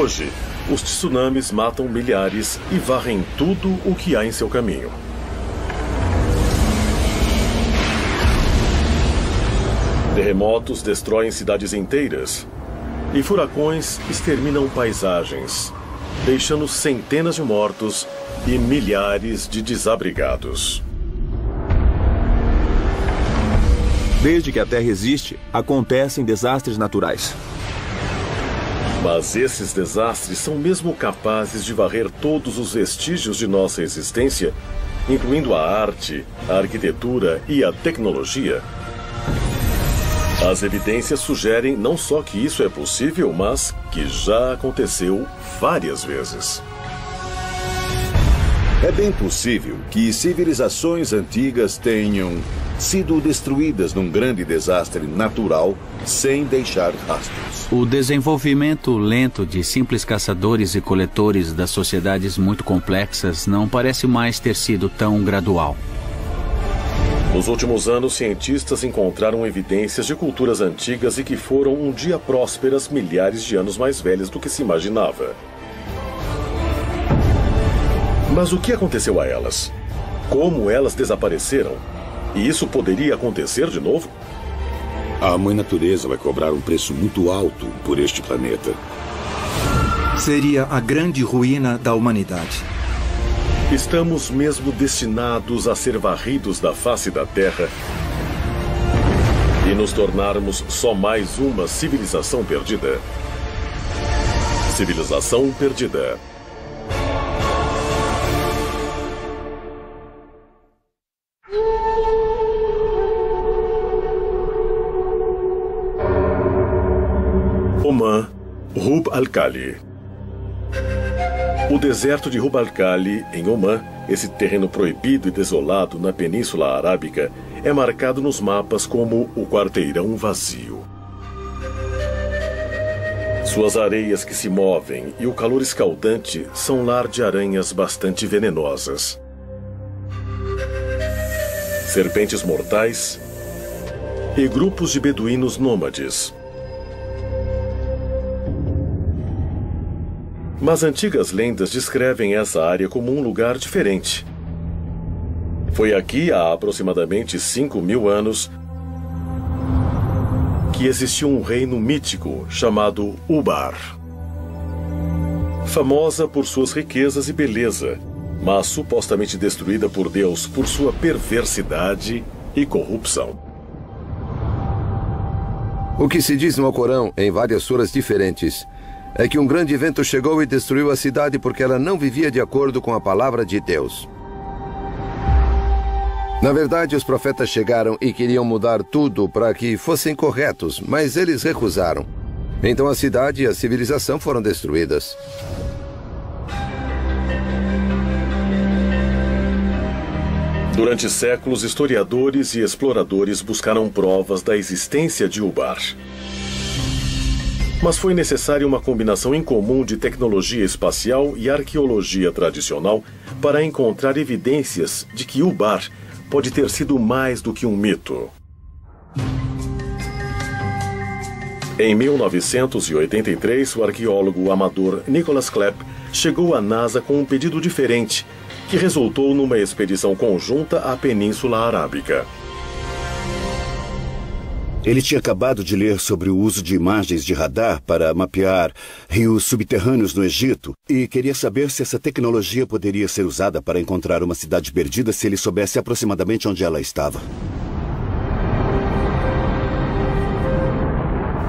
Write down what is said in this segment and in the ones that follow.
Hoje, os tsunamis matam milhares e varrem tudo o que há em seu caminho. Terremotos destroem cidades inteiras e furacões exterminam paisagens, deixando centenas de mortos e milhares de desabrigados. Desde que a Terra existe, acontecem desastres naturais. Mas esses desastres são mesmo capazes de varrer todos os vestígios de nossa existência, incluindo a arte, a arquitetura e a tecnologia? As evidências sugerem não só que isso é possível, mas que já aconteceu várias vezes. É bem possível que civilizações antigas tenham sido destruídas num grande desastre natural sem deixar rastros. O desenvolvimento lento de simples caçadores e coletores das sociedades muito complexas não parece mais ter sido tão gradual. Nos últimos anos, cientistas encontraram evidências de culturas antigas e que foram um dia prósperas milhares de anos mais velhas do que se imaginava. Mas o que aconteceu a elas? Como elas desapareceram? E isso poderia acontecer de novo? A mãe natureza vai cobrar um preço muito alto por este planeta. Seria a grande ruína da humanidade. Estamos mesmo destinados a ser varridos da face da Terra e nos tornarmos só mais uma civilização perdida. Civilização perdida. Rub al-Khali. O deserto de Rubalcali, em Oman, esse terreno proibido e desolado na Península Arábica, é marcado nos mapas como o quarteirão vazio. Suas areias que se movem e o calor escaldante são lar de aranhas bastante venenosas. Serpentes mortais e grupos de beduínos nômades. Mas antigas lendas descrevem essa área como um lugar diferente. Foi aqui, há aproximadamente 5 mil anos, que existiu um reino mítico chamado Ubar. Famosa por suas riquezas e beleza, mas supostamente destruída por Deus por sua perversidade e corrupção. O que se diz no Alcorão, em várias suras diferentes, é que um grande vento chegou e destruiu a cidade porque ela não vivia de acordo com a palavra de Deus. Na verdade, os profetas chegaram e queriam mudar tudo para que fossem corretos, mas eles recusaram. Então a cidade e a civilização foram destruídas. Durante séculos, historiadores e exploradores buscaram provas da existência de Ubar. Mas foi necessária uma combinação incomum de tecnologia espacial e arqueologia tradicional para encontrar evidências de que o bar pode ter sido mais do que um mito. Em 1983, o arqueólogo amador Nicholas Klepp chegou à NASA com um pedido diferente, que resultou numa expedição conjunta à Península Arábica. Ele tinha acabado de ler sobre o uso de imagens de radar para mapear rios subterrâneos no Egito e queria saber se essa tecnologia poderia ser usada para encontrar uma cidade perdida se ele soubesse aproximadamente onde ela estava.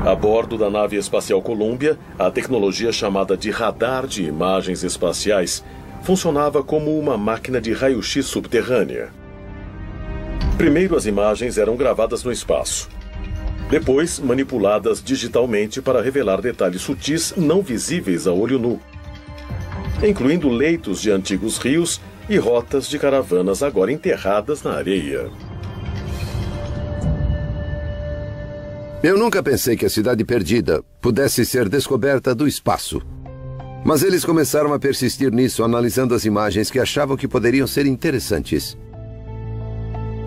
A bordo da nave espacial Columbia, a tecnologia chamada de radar de imagens espaciais funcionava como uma máquina de raio-x subterrânea. Primeiro, as imagens eram gravadas no espaço depois manipuladas digitalmente para revelar detalhes sutis não visíveis a olho nu, incluindo leitos de antigos rios e rotas de caravanas agora enterradas na areia. Eu nunca pensei que a cidade perdida pudesse ser descoberta do espaço. Mas eles começaram a persistir nisso, analisando as imagens que achavam que poderiam ser interessantes.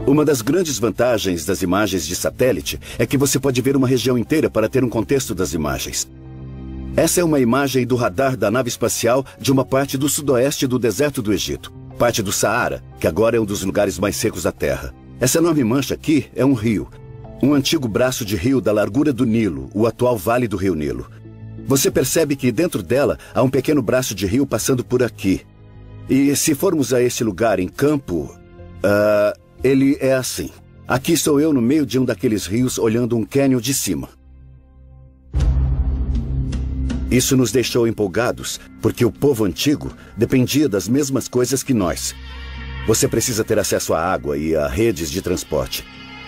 Uma das grandes vantagens das imagens de satélite é que você pode ver uma região inteira para ter um contexto das imagens. Essa é uma imagem do radar da nave espacial de uma parte do sudoeste do deserto do Egito, parte do Saara, que agora é um dos lugares mais secos da Terra. Essa enorme mancha aqui é um rio, um antigo braço de rio da largura do Nilo, o atual vale do rio Nilo. Você percebe que dentro dela há um pequeno braço de rio passando por aqui. E se formos a esse lugar em campo, uh, ele é assim. Aqui sou eu no meio de um daqueles rios olhando um cânion de cima. Isso nos deixou empolgados, porque o povo antigo dependia das mesmas coisas que nós. Você precisa ter acesso à água e a redes de transporte.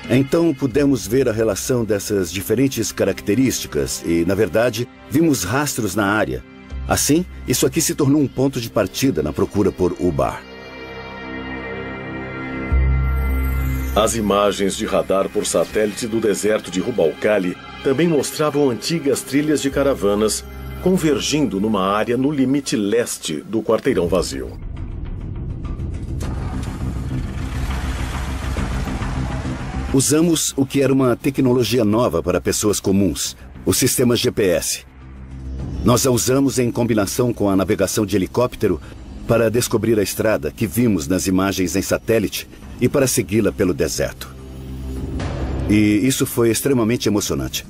Então pudemos ver a relação dessas diferentes características e, na verdade, vimos rastros na área. Assim, isso aqui se tornou um ponto de partida na procura por Ubar. As imagens de radar por satélite do deserto de Rubalcali também mostravam antigas trilhas de caravanas convergindo numa área no limite leste do quarteirão vazio. Usamos o que era uma tecnologia nova para pessoas comuns, o sistema GPS. Nós a usamos em combinação com a navegação de helicóptero para descobrir a estrada que vimos nas imagens em satélite e para segui-la pelo deserto. E isso foi extremamente emocionante.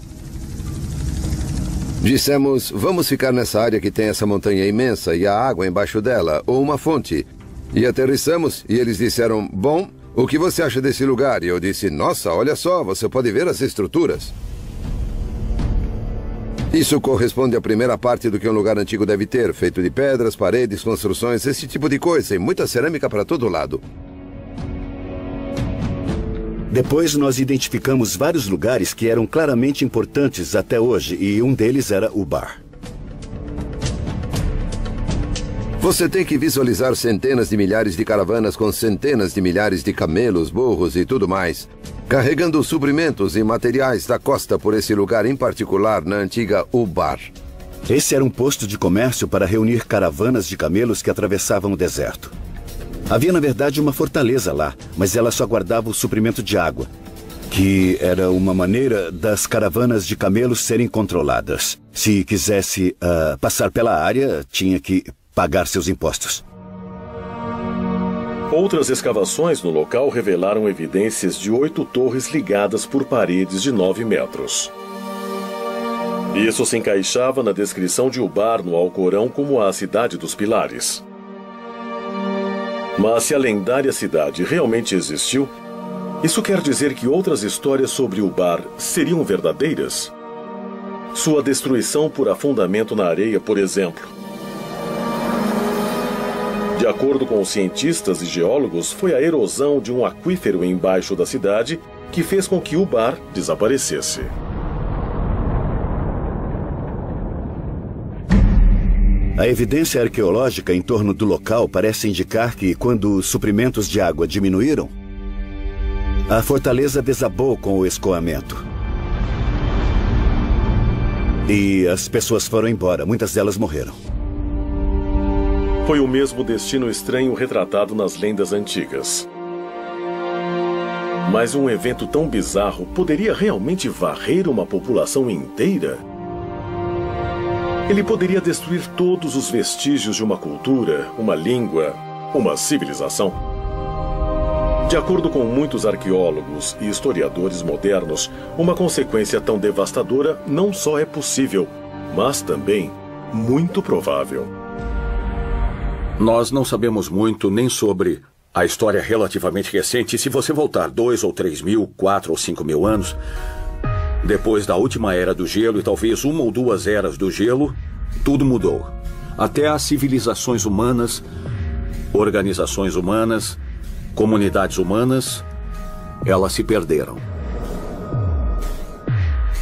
Dissemos, vamos ficar nessa área que tem essa montanha imensa e a água embaixo dela, ou uma fonte. E aterrissamos e eles disseram, bom, o que você acha desse lugar? E eu disse: Nossa, olha só, você pode ver as estruturas. Isso corresponde à primeira parte do que um lugar antigo deve ter, feito de pedras, paredes, construções, esse tipo de coisa, e muita cerâmica para todo lado. Depois nós identificamos vários lugares que eram claramente importantes até hoje, e um deles era o bar. Você tem que visualizar centenas de milhares de caravanas com centenas de milhares de camelos, burros e tudo mais, carregando suprimentos e materiais da costa por esse lugar em particular na antiga Ubar. Esse era um posto de comércio para reunir caravanas de camelos que atravessavam o deserto. Havia, na verdade, uma fortaleza lá, mas ela só guardava o suprimento de água, que era uma maneira das caravanas de camelos serem controladas. Se quisesse uh, passar pela área, tinha que pagar seus impostos. Outras escavações no local revelaram evidências de oito torres ligadas por paredes de nove metros. Isso se encaixava na descrição de Ubar no Alcorão como a cidade dos pilares. Mas se a lendária cidade realmente existiu, isso quer dizer que outras histórias sobre Ubar seriam verdadeiras? Sua destruição por afundamento na areia, por exemplo, de acordo com os cientistas e geólogos, foi a erosão de um aquífero embaixo da cidade que fez com que o bar desaparecesse. A evidência arqueológica em torno do local parece indicar que, quando os suprimentos de água diminuíram, a fortaleza desabou com o escoamento. E as pessoas foram embora, muitas delas morreram. Foi o mesmo destino estranho retratado nas lendas antigas. Mas um evento tão bizarro poderia realmente varrer uma população inteira? Ele poderia destruir todos os vestígios de uma cultura, uma língua, uma civilização. De acordo com muitos arqueólogos e historiadores modernos, uma consequência tão devastadora não só é possível, mas também muito provável. Nós não sabemos muito nem sobre a história relativamente recente. Se você voltar dois ou três mil, quatro ou cinco mil anos, depois da última era do gelo e talvez uma ou duas eras do gelo, tudo mudou. Até as civilizações humanas, organizações humanas, comunidades humanas, elas se perderam.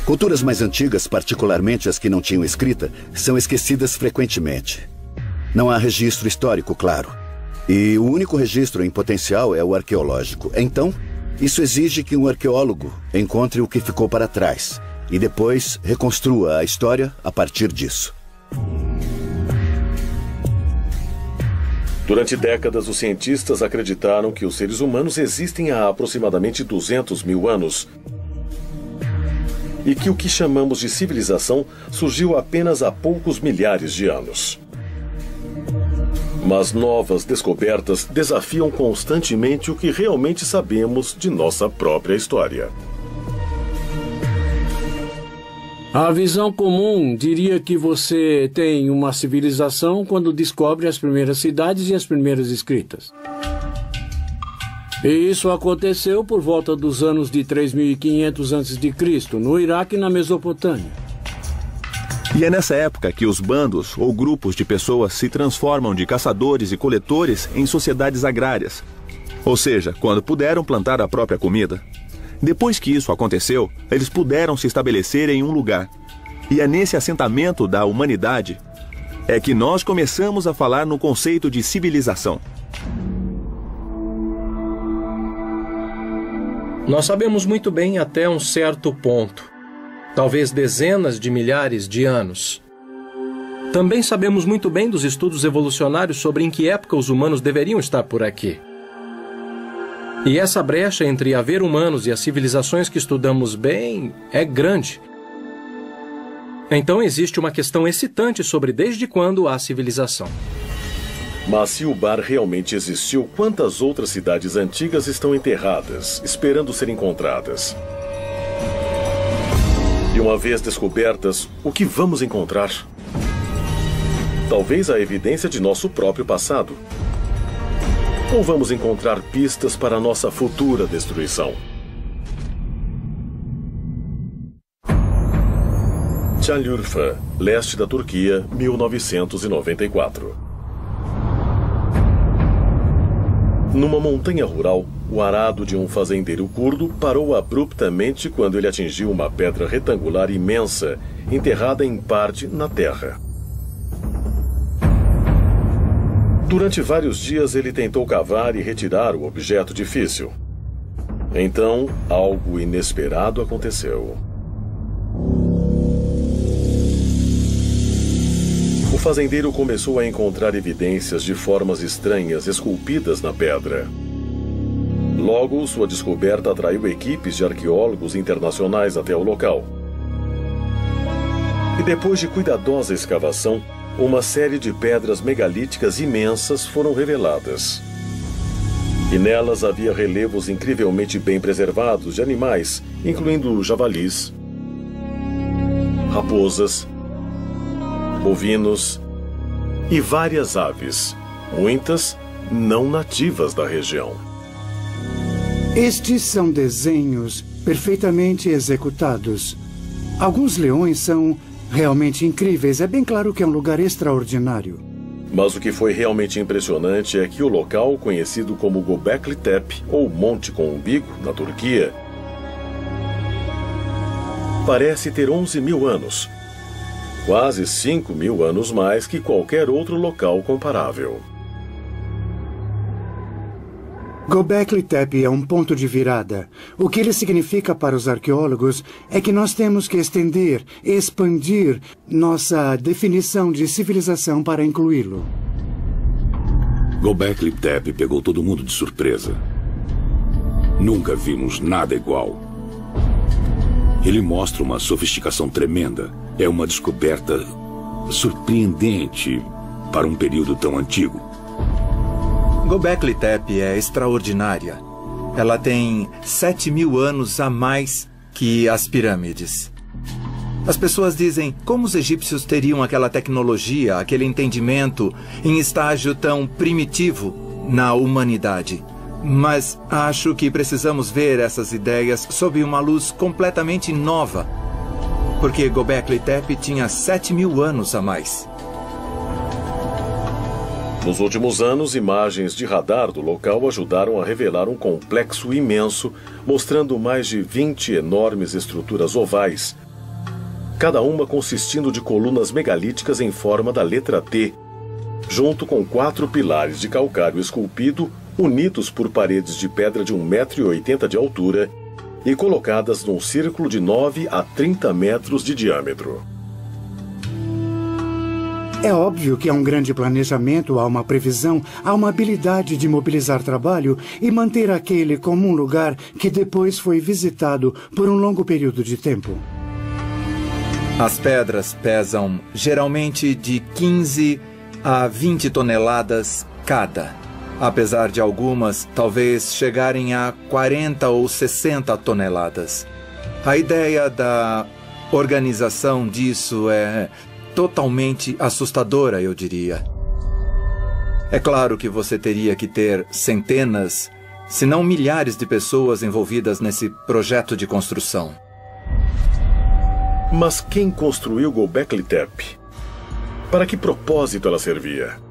Culturas mais antigas, particularmente as que não tinham escrita, são esquecidas frequentemente. Não há registro histórico, claro. E o único registro em potencial é o arqueológico. Então, isso exige que um arqueólogo encontre o que ficou para trás e depois reconstrua a história a partir disso. Durante décadas, os cientistas acreditaram que os seres humanos existem há aproximadamente 200 mil anos. e que o que chamamos de civilização surgiu apenas há poucos milhares de anos. Mas novas descobertas desafiam constantemente o que realmente sabemos de nossa própria história. A visão comum diria que você tem uma civilização quando descobre as primeiras cidades e as primeiras escritas. E isso aconteceu por volta dos anos de 3500 a.C., no Iraque e na Mesopotâmia. E é nessa época que os bandos ou grupos de pessoas se transformam de caçadores e coletores em sociedades agrárias. Ou seja, quando puderam plantar a própria comida. Depois que isso aconteceu, eles puderam se estabelecer em um lugar. E é nesse assentamento da humanidade é que nós começamos a falar no conceito de civilização. Nós sabemos muito bem até um certo ponto, talvez dezenas de milhares de anos. Também sabemos muito bem dos estudos evolucionários sobre em que época os humanos deveriam estar por aqui. E essa brecha entre haver humanos e as civilizações que estudamos bem é grande. Então existe uma questão excitante sobre desde quando há civilização. Mas se o bar realmente existiu, quantas outras cidades antigas estão enterradas, esperando ser encontradas? E uma vez descobertas, o que vamos encontrar? Talvez a evidência de nosso próprio passado. Ou vamos encontrar pistas para nossa futura destruição? Çayırfa, leste da Turquia, 1994. Numa montanha rural, o arado de um fazendeiro curdo parou abruptamente quando ele atingiu uma pedra retangular imensa, enterrada em parte na terra. Durante vários dias ele tentou cavar e retirar o objeto difícil. Então, algo inesperado aconteceu. Fazendeiro começou a encontrar evidências de formas estranhas esculpidas na pedra. Logo, sua descoberta atraiu equipes de arqueólogos internacionais até o local. E depois de cuidadosa escavação, uma série de pedras megalíticas imensas foram reveladas. E nelas havia relevos incrivelmente bem preservados de animais, incluindo javalis, raposas, bovinos e várias aves, muitas não nativas da região. Estes são desenhos perfeitamente executados. Alguns leões são realmente incríveis. É bem claro que é um lugar extraordinário. Mas o que foi realmente impressionante é que o local, conhecido como Gobekli Tepe, ou Monte com Umbigo, na Turquia, parece ter 11 mil anos. Quase 5 mil anos mais que qualquer outro local comparável. Gobekli Tepe é um ponto de virada. O que ele significa para os arqueólogos é que nós temos que estender, expandir nossa definição de civilização para incluí-lo. Gobekli Tepe pegou todo mundo de surpresa. Nunca vimos nada igual. Ele mostra uma sofisticação tremenda. É uma descoberta surpreendente para um período tão antigo. Gobekli Tepe é extraordinária. Ela tem 7 mil anos a mais que as pirâmides. As pessoas dizem como os egípcios teriam aquela tecnologia, aquele entendimento em estágio tão primitivo na humanidade. Mas acho que precisamos ver essas ideias sob uma luz completamente nova. Porque Gobekli Tepe tinha 7 mil anos a mais. Nos últimos anos, imagens de radar do local ajudaram a revelar um complexo imenso, mostrando mais de 20 enormes estruturas ovais, cada uma consistindo de colunas megalíticas em forma da letra T, junto com quatro pilares de calcário esculpido, unidos por paredes de pedra de 1,80m de altura e colocadas num círculo de 9 a 30 metros de diâmetro. É óbvio que há um grande planejamento, há uma previsão, há uma habilidade de mobilizar trabalho e manter aquele como um lugar que depois foi visitado por um longo período de tempo. As pedras pesam geralmente de 15 a 20 toneladas cada, apesar de algumas talvez chegarem a 40 ou 60 toneladas. A ideia da organização disso é totalmente assustadora, eu diria. É claro que você teria que ter centenas, se não milhares de pessoas envolvidas nesse projeto de construção. Mas quem construiu Gobekli Tepe? Para que propósito ela servia?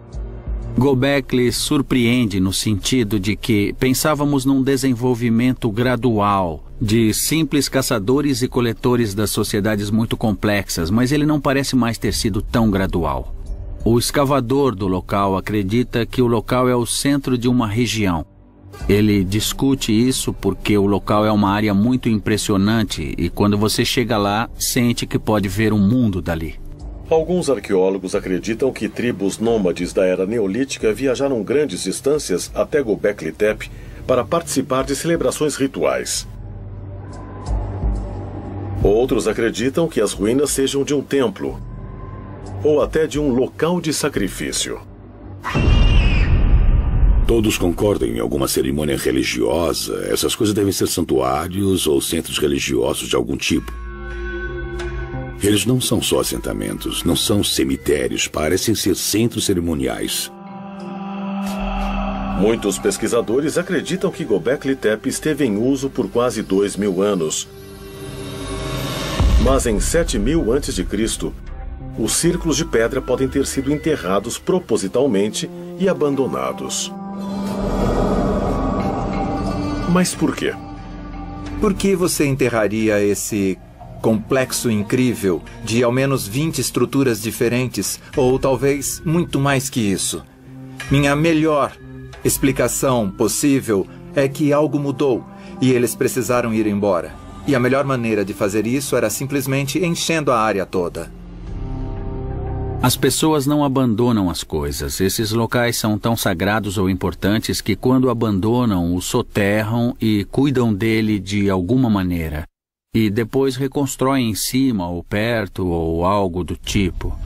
Gobekli surpreende no sentido de que pensávamos num desenvolvimento gradual de simples caçadores e coletores das sociedades muito complexas, mas ele não parece mais ter sido tão gradual. O escavador do local acredita que o local é o centro de uma região. Ele discute isso porque o local é uma área muito impressionante e quando você chega lá, sente que pode ver um mundo dali. Alguns arqueólogos acreditam que tribos nômades da era neolítica viajaram grandes distâncias até Gobekli Tepe para participar de celebrações rituais. Outros acreditam que as ruínas sejam de um templo ou até de um local de sacrifício. Todos concordam em alguma cerimônia religiosa. Essas coisas devem ser santuários ou centros religiosos de algum tipo. Eles não são só assentamentos, não são cemitérios, parecem ser centros cerimoniais. Muitos pesquisadores acreditam que Gobekli Tepe esteve em uso por quase dois mil anos. Mas em 7000 a.C., os círculos de pedra podem ter sido enterrados propositalmente e abandonados. Mas por quê? Por que você enterraria esse complexo incrível de ao menos 20 estruturas diferentes, ou talvez muito mais que isso. Minha melhor explicação possível é que algo mudou e eles precisaram ir embora. E a melhor maneira de fazer isso era simplesmente enchendo a área toda. As pessoas não abandonam as coisas. Esses locais são tão sagrados ou importantes que, quando abandonam, o soterram e cuidam dele de alguma maneira e depois reconstrói em cima ou perto ou algo do tipo.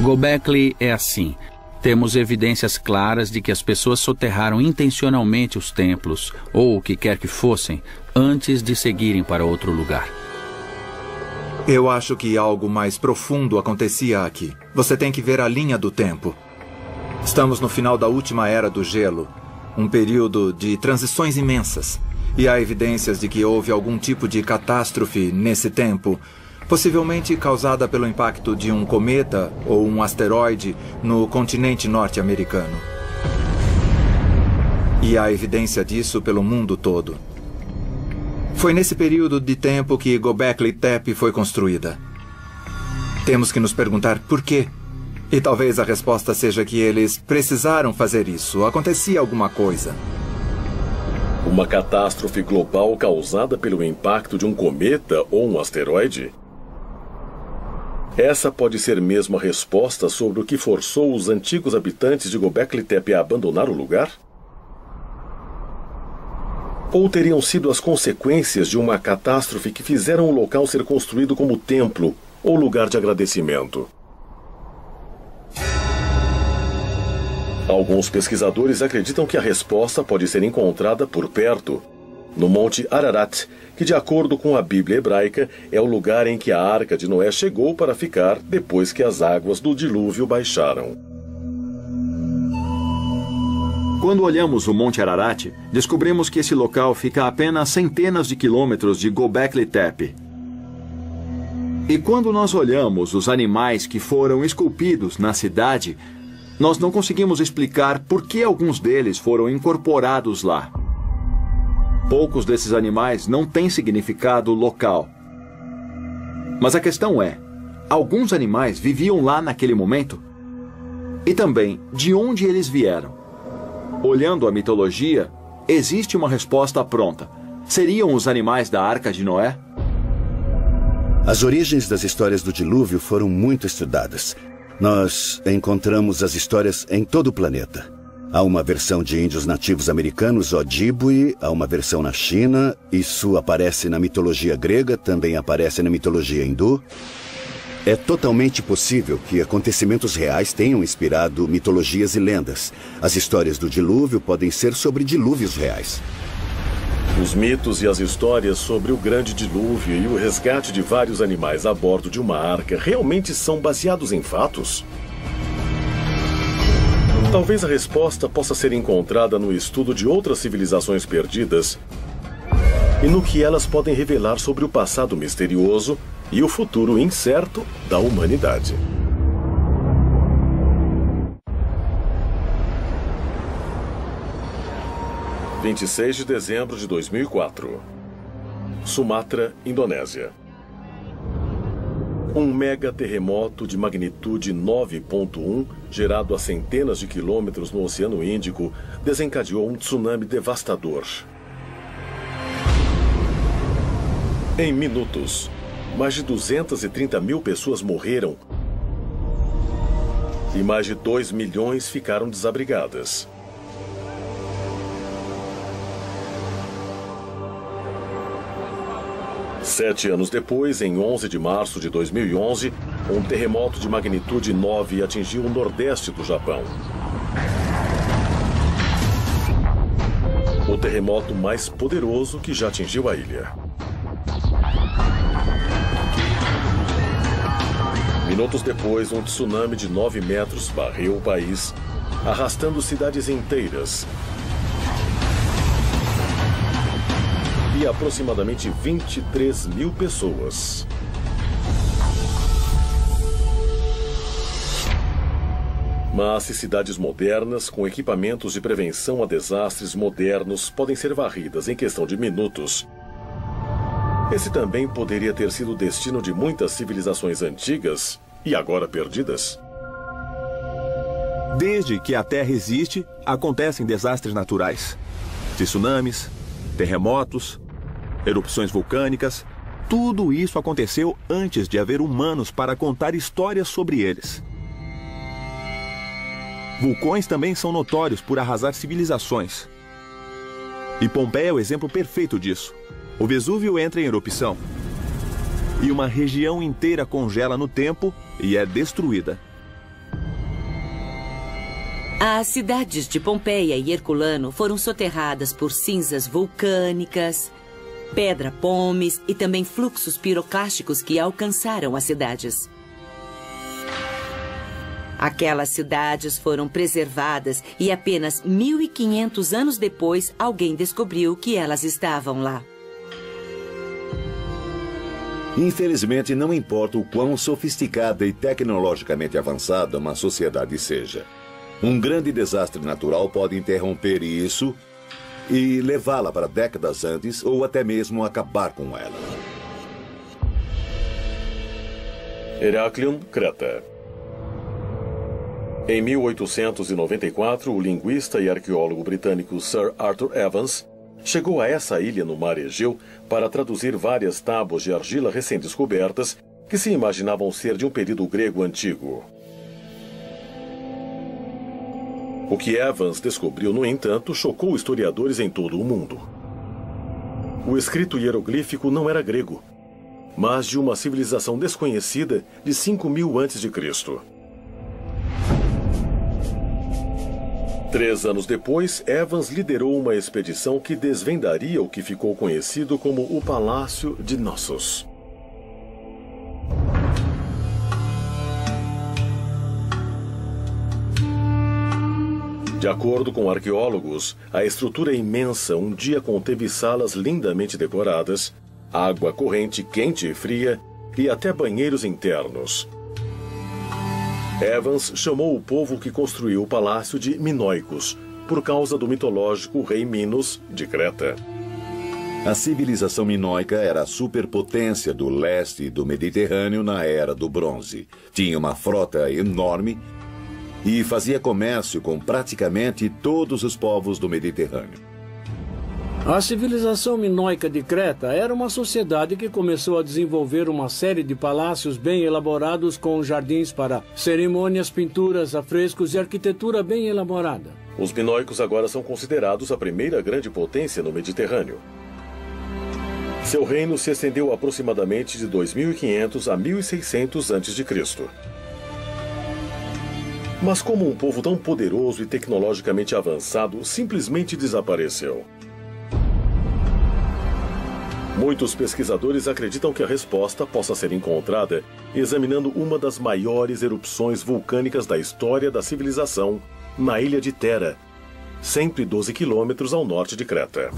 Gobekli é assim. Temos evidências claras de que as pessoas soterraram intencionalmente os templos, ou o que quer que fossem, antes de seguirem para outro lugar. Eu acho que algo mais profundo acontecia aqui. Você tem que ver a linha do tempo. Estamos no final da última era do gelo, um período de transições imensas. E há evidências de que houve algum tipo de catástrofe nesse tempo, possivelmente causada pelo impacto de um cometa ou um asteroide no continente norte-americano. E há evidência disso pelo mundo todo. Foi nesse período de tempo que Gobekli Tepe foi construída. Temos que nos perguntar por quê. E talvez a resposta seja que eles precisaram fazer isso. Acontecia alguma coisa. Uma catástrofe global causada pelo impacto de um cometa ou um asteroide? Essa pode ser mesmo a resposta sobre o que forçou os antigos habitantes de Gobekli Tepe a abandonar o lugar? Ou teriam sido as consequências de uma catástrofe que fizeram o local ser construído como templo ou lugar de agradecimento? Alguns pesquisadores acreditam que a resposta pode ser encontrada por perto, no Monte Ararat, que, de acordo com a Bíblia hebraica, é o lugar em que a arca de Noé chegou para ficar depois que as águas do dilúvio baixaram. Quando olhamos o Monte Ararat, descobrimos que esse local fica a apenas centenas de quilômetros de Gobekli Tepe. E quando nós olhamos os animais que foram esculpidos na cidade, nós não conseguimos explicar por que alguns deles foram incorporados lá. Poucos desses animais não têm significado local. Mas a questão é: alguns animais viviam lá naquele momento? E também, de onde eles vieram? Olhando a mitologia, existe uma resposta pronta. Seriam os animais da Arca de Noé? As origens das histórias do dilúvio foram muito estudadas. Nós encontramos as histórias em todo o planeta. Há uma versão de índios nativos americanos, Ojibwe, há uma versão na China, isso aparece na mitologia grega, também aparece na mitologia hindu. É totalmente possível que acontecimentos reais tenham inspirado mitologias e lendas. As histórias do dilúvio podem ser sobre dilúvios reais. Os mitos e as histórias sobre o grande dilúvio e o resgate de vários animais a bordo de uma arca realmente são baseados em fatos? Talvez a resposta possa ser encontrada no estudo de outras civilizações perdidas e no que elas podem revelar sobre o passado misterioso e o futuro incerto da humanidade. Vinte e seis de dezembro de 2004, Sumatra, Indonésia. Um mega terremoto de magnitude 9.1, gerado a centenas de quilômetros no Oceano Índico, desencadeou um tsunami devastador. Em minutos, mais de 230 mil pessoas morreram e mais de 2 milhões ficaram desabrigadas. Sete anos depois, em 11 de março de 2011, um terremoto de magnitude 9 atingiu o nordeste do Japão. O terremoto mais poderoso que já atingiu a ilha. Minutos depois, um tsunami de 9 metros varreu o país, arrastando cidades inteiras. Aproximadamente 23 mil pessoas. Mas se cidades modernas, com equipamentos de prevenção a desastres modernos, podem ser varridas em questão de minutos, esse também poderia ter sido o destino de muitas civilizações antigas e agora perdidas. Desde que a Terra existe, acontecem desastres naturais: tsunamis, terremotos, erupções vulcânicas. Tudo isso aconteceu antes de haver humanos para contar histórias sobre eles. Vulcões também são notórios por arrasar civilizações. E Pompeia é o exemplo perfeito disso. O Vesúvio entra em erupção. E uma região inteira congela no tempo e é destruída. As cidades de Pompeia e Herculano foram soterradas por cinzas vulcânicas, pedra pomes e também fluxos piroclásticos que alcançaram as cidades. Aquelas cidades foram preservadas e apenas 1.500 anos depois alguém descobriu que elas estavam lá. Infelizmente, não importa o quão sofisticada e tecnologicamente avançada uma sociedade seja. Um grande desastre natural pode interromper isso e levá-la para décadas antes ou até mesmo acabar com ela. Heraklion, Creta. Em 1894, o linguista e arqueólogo britânico Sir Arthur Evans chegou a essa ilha no mar Egeu para traduzir várias tábuas de argila recém-descobertas que se imaginavam ser de um período grego antigo. O que Evans descobriu, no entanto, chocou historiadores em todo o mundo. O escrito hieroglífico não era grego, mas de uma civilização desconhecida de 5 mil antes de Cristo. Três anos depois, Evans liderou uma expedição que desvendaria o que ficou conhecido como o Palácio de Nossos. De acordo com arqueólogos, a estrutura imensa um dia conteve salas lindamente decoradas, água corrente quente e fria e até banheiros internos. Evans chamou o povo que construiu o palácio de Minoicos, por causa do mitológico rei Minos de Creta. A civilização minoica era a superpotência do leste do Mediterrâneo na era do bronze. Tinha uma frota enorme e fazia comércio com praticamente todos os povos do Mediterrâneo. A civilização minoica de Creta era uma sociedade que começou a desenvolver uma série de palácios bem elaborados com jardins para cerimônias, pinturas, afrescos e arquitetura bem elaborada. Os minoicos agora são considerados a primeira grande potência no Mediterrâneo. Seu reino se estendeu aproximadamente de 2500 a 1600 a.C. Mas como um povo tão poderoso e tecnologicamente avançado simplesmente desapareceu? Muitos pesquisadores acreditam que a resposta possa ser encontrada examinando uma das maiores erupções vulcânicas da história da civilização, na ilha de Tera, 112 quilômetros ao norte de Creta.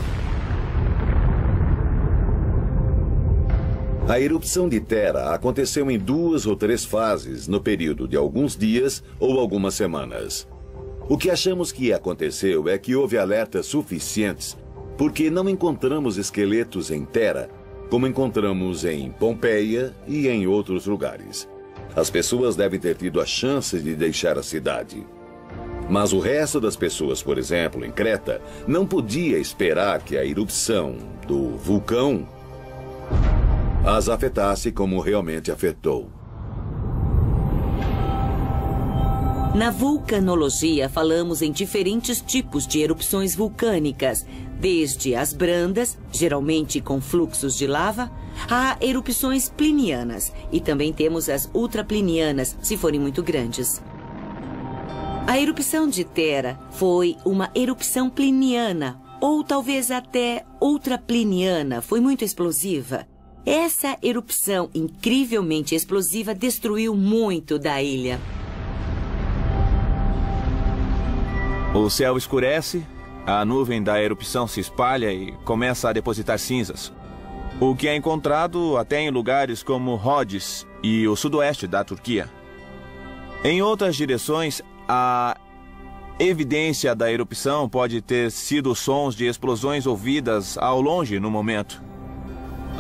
A erupção de Terra aconteceu em duas ou três fases, no período de alguns dias ou algumas semanas. O que achamos que aconteceu é que houve alertas suficientes porque não encontramos esqueletos em Terra como encontramos em Pompeia e em outros lugares. As pessoas devem ter tido a chance de deixar a cidade. Mas o resto das pessoas, por exemplo, em Creta, não podia esperar que a erupção do vulcão as afetasse como realmente afetou. Na vulcanologia, falamos em diferentes tipos de erupções vulcânicas, desde as brandas, geralmente com fluxos de lava, a erupções plinianas, e também temos as ultraplinianas, se forem muito grandes. A erupção de Terra foi uma erupção pliniana, ou talvez até ultrapliniana, foi muito explosiva. Essa erupção incrivelmente explosiva destruiu muito da ilha. O céu escurece, a nuvem da erupção se espalha e começa a depositar cinzas. O que é encontrado até em lugares como Rhodes e o sudoeste da Turquia. Em outras direções, a evidência da erupção pode ter sido sons de explosões ouvidas ao longe no momento.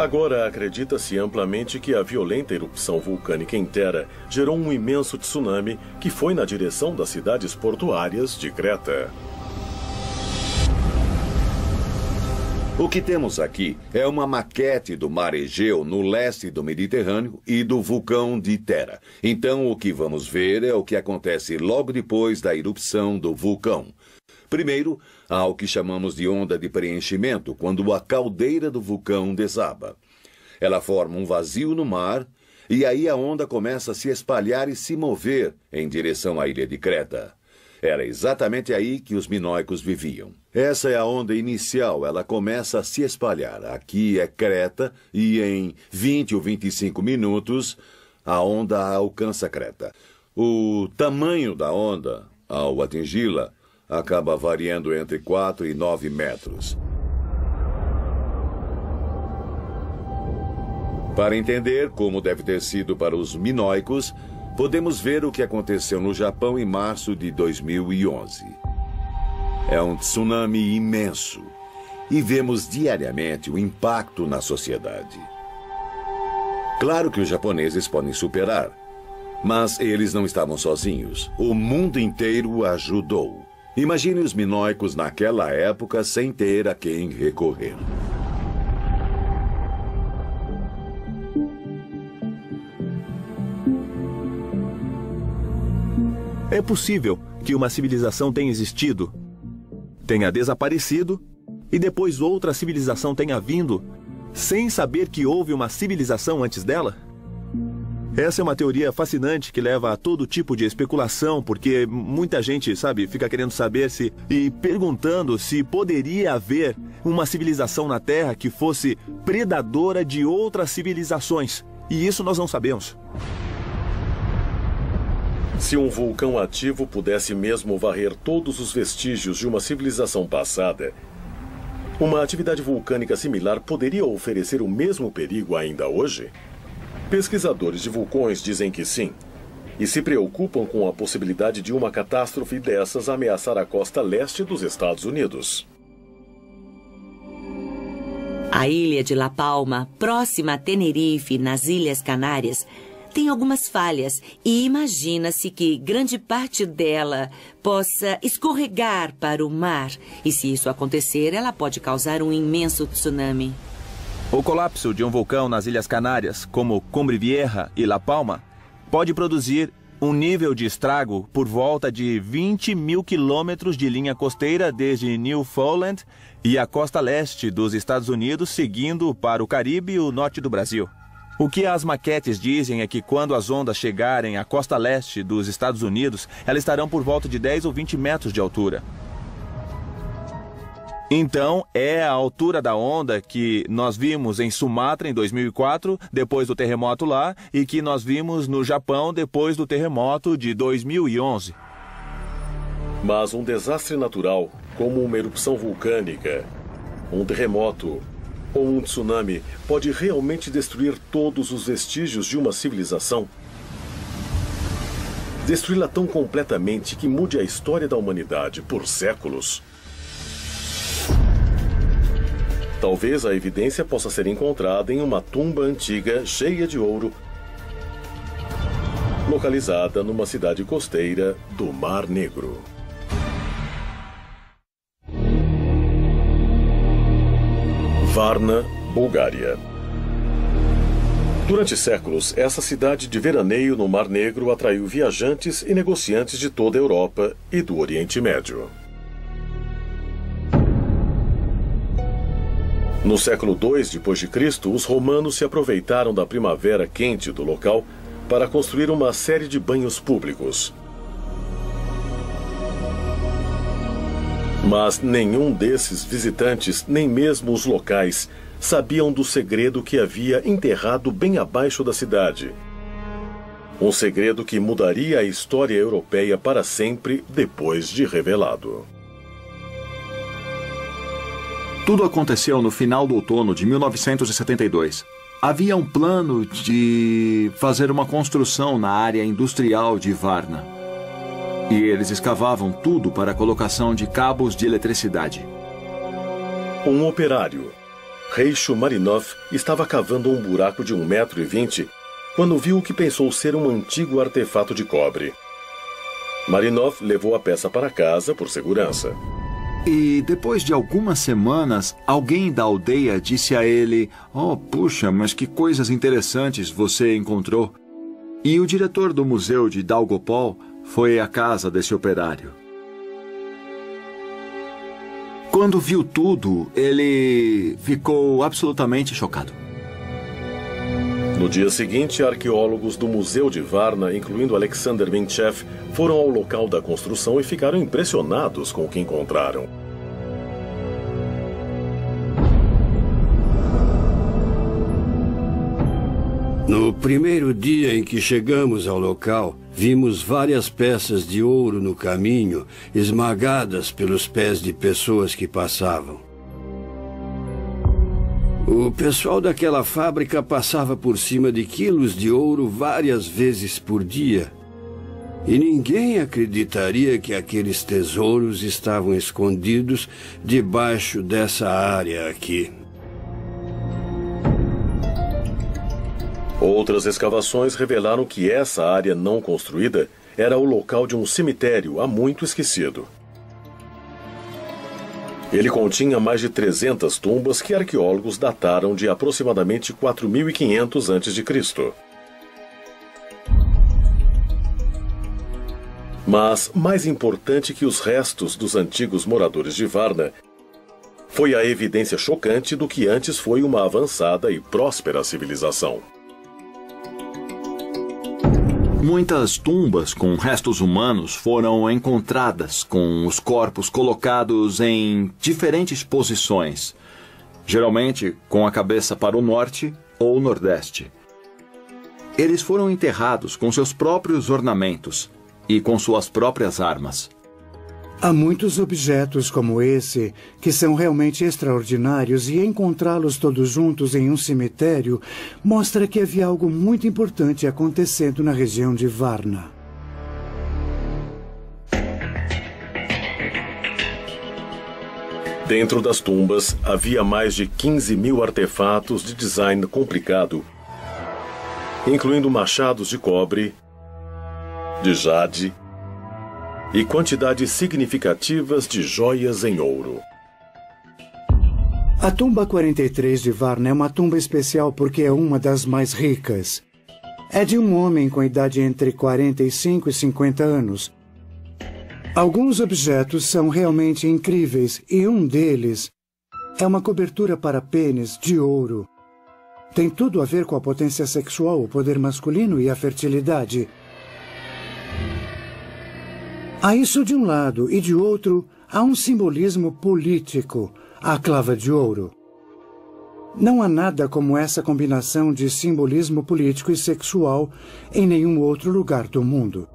Agora acredita-se amplamente que a violenta erupção vulcânica em Terra gerou um imenso tsunami que foi na direção das cidades portuárias de Creta. O que temos aqui é uma maquete do mar Egeu no leste do Mediterrâneo e do vulcão de Terra. Então, o que vamos ver é o que acontece logo depois da erupção do vulcão. Primeiro, há o que chamamos de onda de preenchimento, quando a caldeira do vulcão desaba. Ela forma um vazio no mar e aí a onda começa a se espalhar e se mover em direção à ilha de Creta. Era exatamente aí que os minóicos viviam. Essa é a onda inicial, ela começa a se espalhar. Aqui é Creta e em 20 ou 25 minutos a onda alcança Creta. O tamanho da onda, ao atingi-la, acaba variando entre 4 e 9 metros. Para entender como deve ter sido para os minóicos, podemos ver o que aconteceu no Japão em março de 2011. É um tsunami imenso e vemos diariamente o impacto na sociedade. Claro que os japoneses podem superar, mas eles não estavam sozinhos. O mundo inteiro ajudou. Imagine os minóicos naquela época sem ter a quem recorrer. É possível que uma civilização tenha existido, tenha desaparecido e depois outra civilização tenha vindo sem saber que houve uma civilização antes dela? Essa é uma teoria fascinante que leva a todo tipo de especulação, porque muita gente, sabe, fica querendo saber se e perguntando se poderia haver uma civilização na Terra que fosse predadora de outras civilizações. E isso nós não sabemos. Se um vulcão ativo pudesse mesmo varrer todos os vestígios de uma civilização passada, uma atividade vulcânica similar poderia oferecer o mesmo perigo ainda hoje? Pesquisadores de vulcões dizem que sim, e se preocupam com a possibilidade de uma catástrofe dessas ameaçar a costa leste dos Estados Unidos. A ilha de La Palma, próxima a Tenerife, nas Ilhas Canárias, tem algumas falhas e imagina-se que grande parte dela possa escorregar para o mar. E se isso acontecer, ela pode causar um imenso tsunami. O colapso de um vulcão nas Ilhas Canárias, como Cumbre Vieja e La Palma, pode produzir um nível de estrago por volta de 20 mil quilômetros de linha costeira desde Newfoundland e a costa leste dos Estados Unidos, seguindo para o Caribe e o norte do Brasil. O que as maquetes dizem é que quando as ondas chegarem à costa leste dos Estados Unidos, elas estarão por volta de 10 ou 20 metros de altura. Então, é a altura da onda que nós vimos em Sumatra em 2004, depois do terremoto lá, e que nós vimos no Japão depois do terremoto de 2011. Mas um desastre natural, como uma erupção vulcânica, um terremoto ou um tsunami, pode realmente destruir todos os vestígios de uma civilização? Destruí-la tão completamente que mude a história da humanidade por séculos? Talvez a evidência possa ser encontrada em uma tumba antiga cheia de ouro, localizada numa cidade costeira do Mar Negro. Varna, Bulgária. Durante séculos, essa cidade de veraneio no Mar Negro atraiu viajantes e negociantes de toda a Europa e do Oriente Médio. No século II d.C., os romanos se aproveitaram da primavera quente do local para construir uma série de banhos públicos. Mas nenhum desses visitantes, nem mesmo os locais, sabiam do segredo que havia enterrado bem abaixo da cidade. Um segredo que mudaria a história europeia para sempre depois de revelado. Tudo aconteceu no final do outono de 1972. Havia um plano de fazer uma construção na área industrial de Varna. E eles escavavam tudo para a colocação de cabos de eletricidade. Um operário, Reicho Marinov, estava cavando um buraco de um metro e vinte quando viu o que pensou ser um antigo artefato de cobre. Marinov levou a peça para casa por segurança. E depois de algumas semanas, alguém da aldeia disse a ele: Oh, puxa, mas que coisas interessantes você encontrou. E o diretor do museu de Daugopol foi à casa desse operário. Quando viu tudo, ele ficou absolutamente chocado. No dia seguinte, arqueólogos do Museu de Varna, incluindo Alexander Minchev, foram ao local da construção e ficaram impressionados com o que encontraram. No primeiro dia em que chegamos ao local, vimos várias peças de ouro no caminho, esmagadas pelos pés de pessoas que passavam. O pessoal daquela fábrica passava por cima de quilos de ouro várias vezes por dia. E ninguém acreditaria que aqueles tesouros estavam escondidos debaixo dessa área aqui. Outras escavações revelaram que essa área não construída era o local de um cemitério há muito esquecido. Ele continha mais de 300 tumbas que arqueólogos dataram de aproximadamente 4500 a.C. Mas, mais importante que os restos dos antigos moradores de Varna, foi a evidência chocante do que antes foi uma avançada e próspera civilização. Muitas tumbas com restos humanos foram encontradas, com os corpos colocados em diferentes posições, geralmente com a cabeça para o norte ou nordeste. Eles foram enterrados com seus próprios ornamentos e com suas próprias armas. Há muitos objetos como esse que são realmente extraordinários e encontrá-los todos juntos em um cemitério mostra que havia algo muito importante acontecendo na região de Varna. Dentro das tumbas havia mais de 15 mil artefatos de design complicado, incluindo machados de cobre, de jade e quantidades significativas de joias em ouro. A tumba 43 de Varna é uma tumba especial porque é uma das mais ricas. é de um homem com idade entre 45 e 50 anos. Alguns objetos são realmente incríveis e um deles é uma cobertura para pênis de ouro. Tem tudo a ver com a potência sexual, o poder masculino e a fertilidade. Há isso de um lado, e de outro, há um simbolismo político, a clava de ouro. Não há nada como essa combinação de simbolismo político e sexual em nenhum outro lugar do mundo.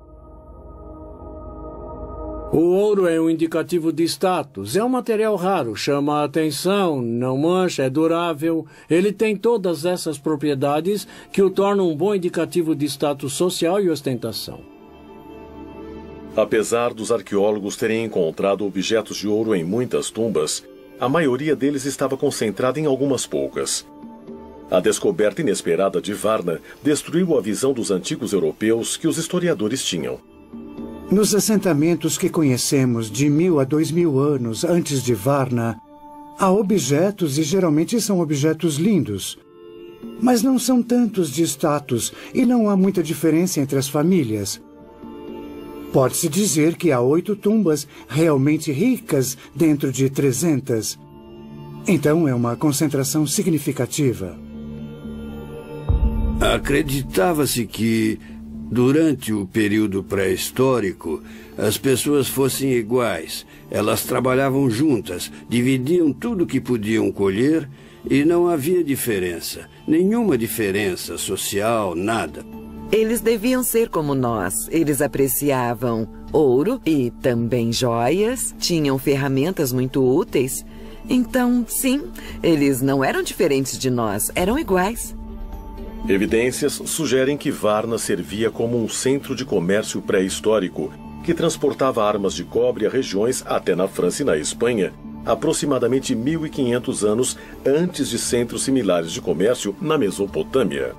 O ouro é um indicativo de status. É um material raro, chama a atenção, não mancha, é durável. Ele tem todas essas propriedades que o tornam um bom indicativo de status social e ostentação. Apesar dos arqueólogos terem encontrado objetos de ouro em muitas tumbas, a maioria deles estava concentrada em algumas poucas. A descoberta inesperada de Varna destruiu a visão dos antigos europeus que os historiadores tinham. Nos assentamentos que conhecemos de mil a dois mil anos antes de Varna, há objetos e geralmente são objetos lindos. Mas não são tantos de status e não há muita diferença entre as famílias. Pode-se dizer que há oito tumbas realmente ricas dentro de trezentas. Então é uma concentração significativa. Acreditava-se que Durante o período pré-histórico, as pessoas fossem iguais. Elas trabalhavam juntas, dividiam tudo que podiam colher e não havia diferença. Nenhuma diferença social, nada. Eles deviam ser como nós. Eles apreciavam ouro e também joias, tinham ferramentas muito úteis. Então, sim, eles não eram diferentes de nós, eram iguais. Evidências sugerem que Varna servia como um centro de comércio pré-histórico que transportava armas de cobre a regiões até na França e na Espanha, aproximadamente 1500 anos antes de centros similares de comércio na Mesopotâmia.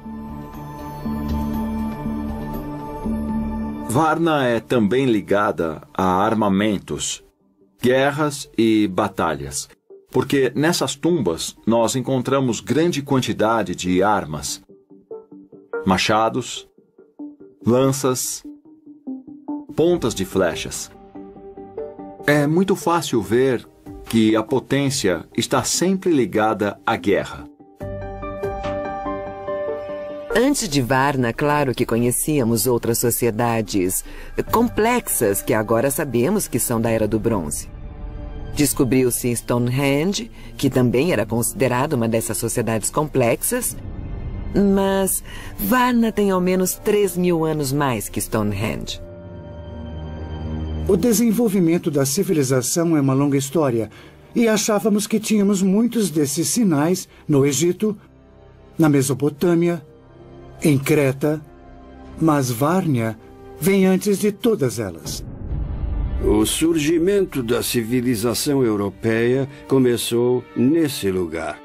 Varna é também ligada a armamentos, guerras e batalhas, porque nessas tumbas nós encontramos grande quantidade de armas, machados, lanças, pontas de flechas. É muito fácil ver que a potência está sempre ligada à guerra. Antes de Varna, claro que conhecíamos outras sociedades complexas que agora sabemos que são da Era do Bronze. Descobriu-se Stonehenge, que também era considerado uma dessas sociedades complexas, mas Varna tem ao menos 3 mil anos mais que Stonehenge. O desenvolvimento da civilização é uma longa história e achávamos que tínhamos muitos desses sinais no Egito, na Mesopotâmia, em Creta, mas Várnia vem antes de todas elas. O surgimento da civilização europeia começou nesse lugar.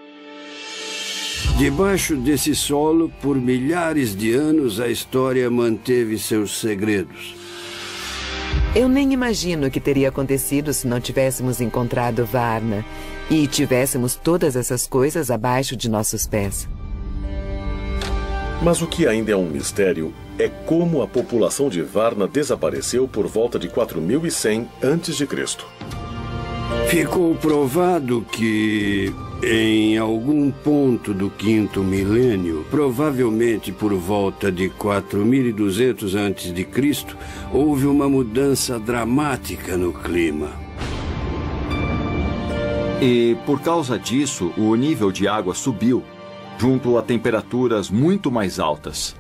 Debaixo desse solo, por milhares de anos, a história manteve seus segredos. Eu nem imagino o que teria acontecido se não tivéssemos encontrado Varna e tivéssemos todas essas coisas abaixo de nossos pés. Mas o que ainda é um mistério é como a população de Varna desapareceu por volta de 4100 a.C. Ficou provado que em algum ponto do quinto milênio, provavelmente por volta de 4200 a.C., houve uma mudança dramática no clima. E por causa disso, o nível de água subiu, junto a temperaturas muito mais altas.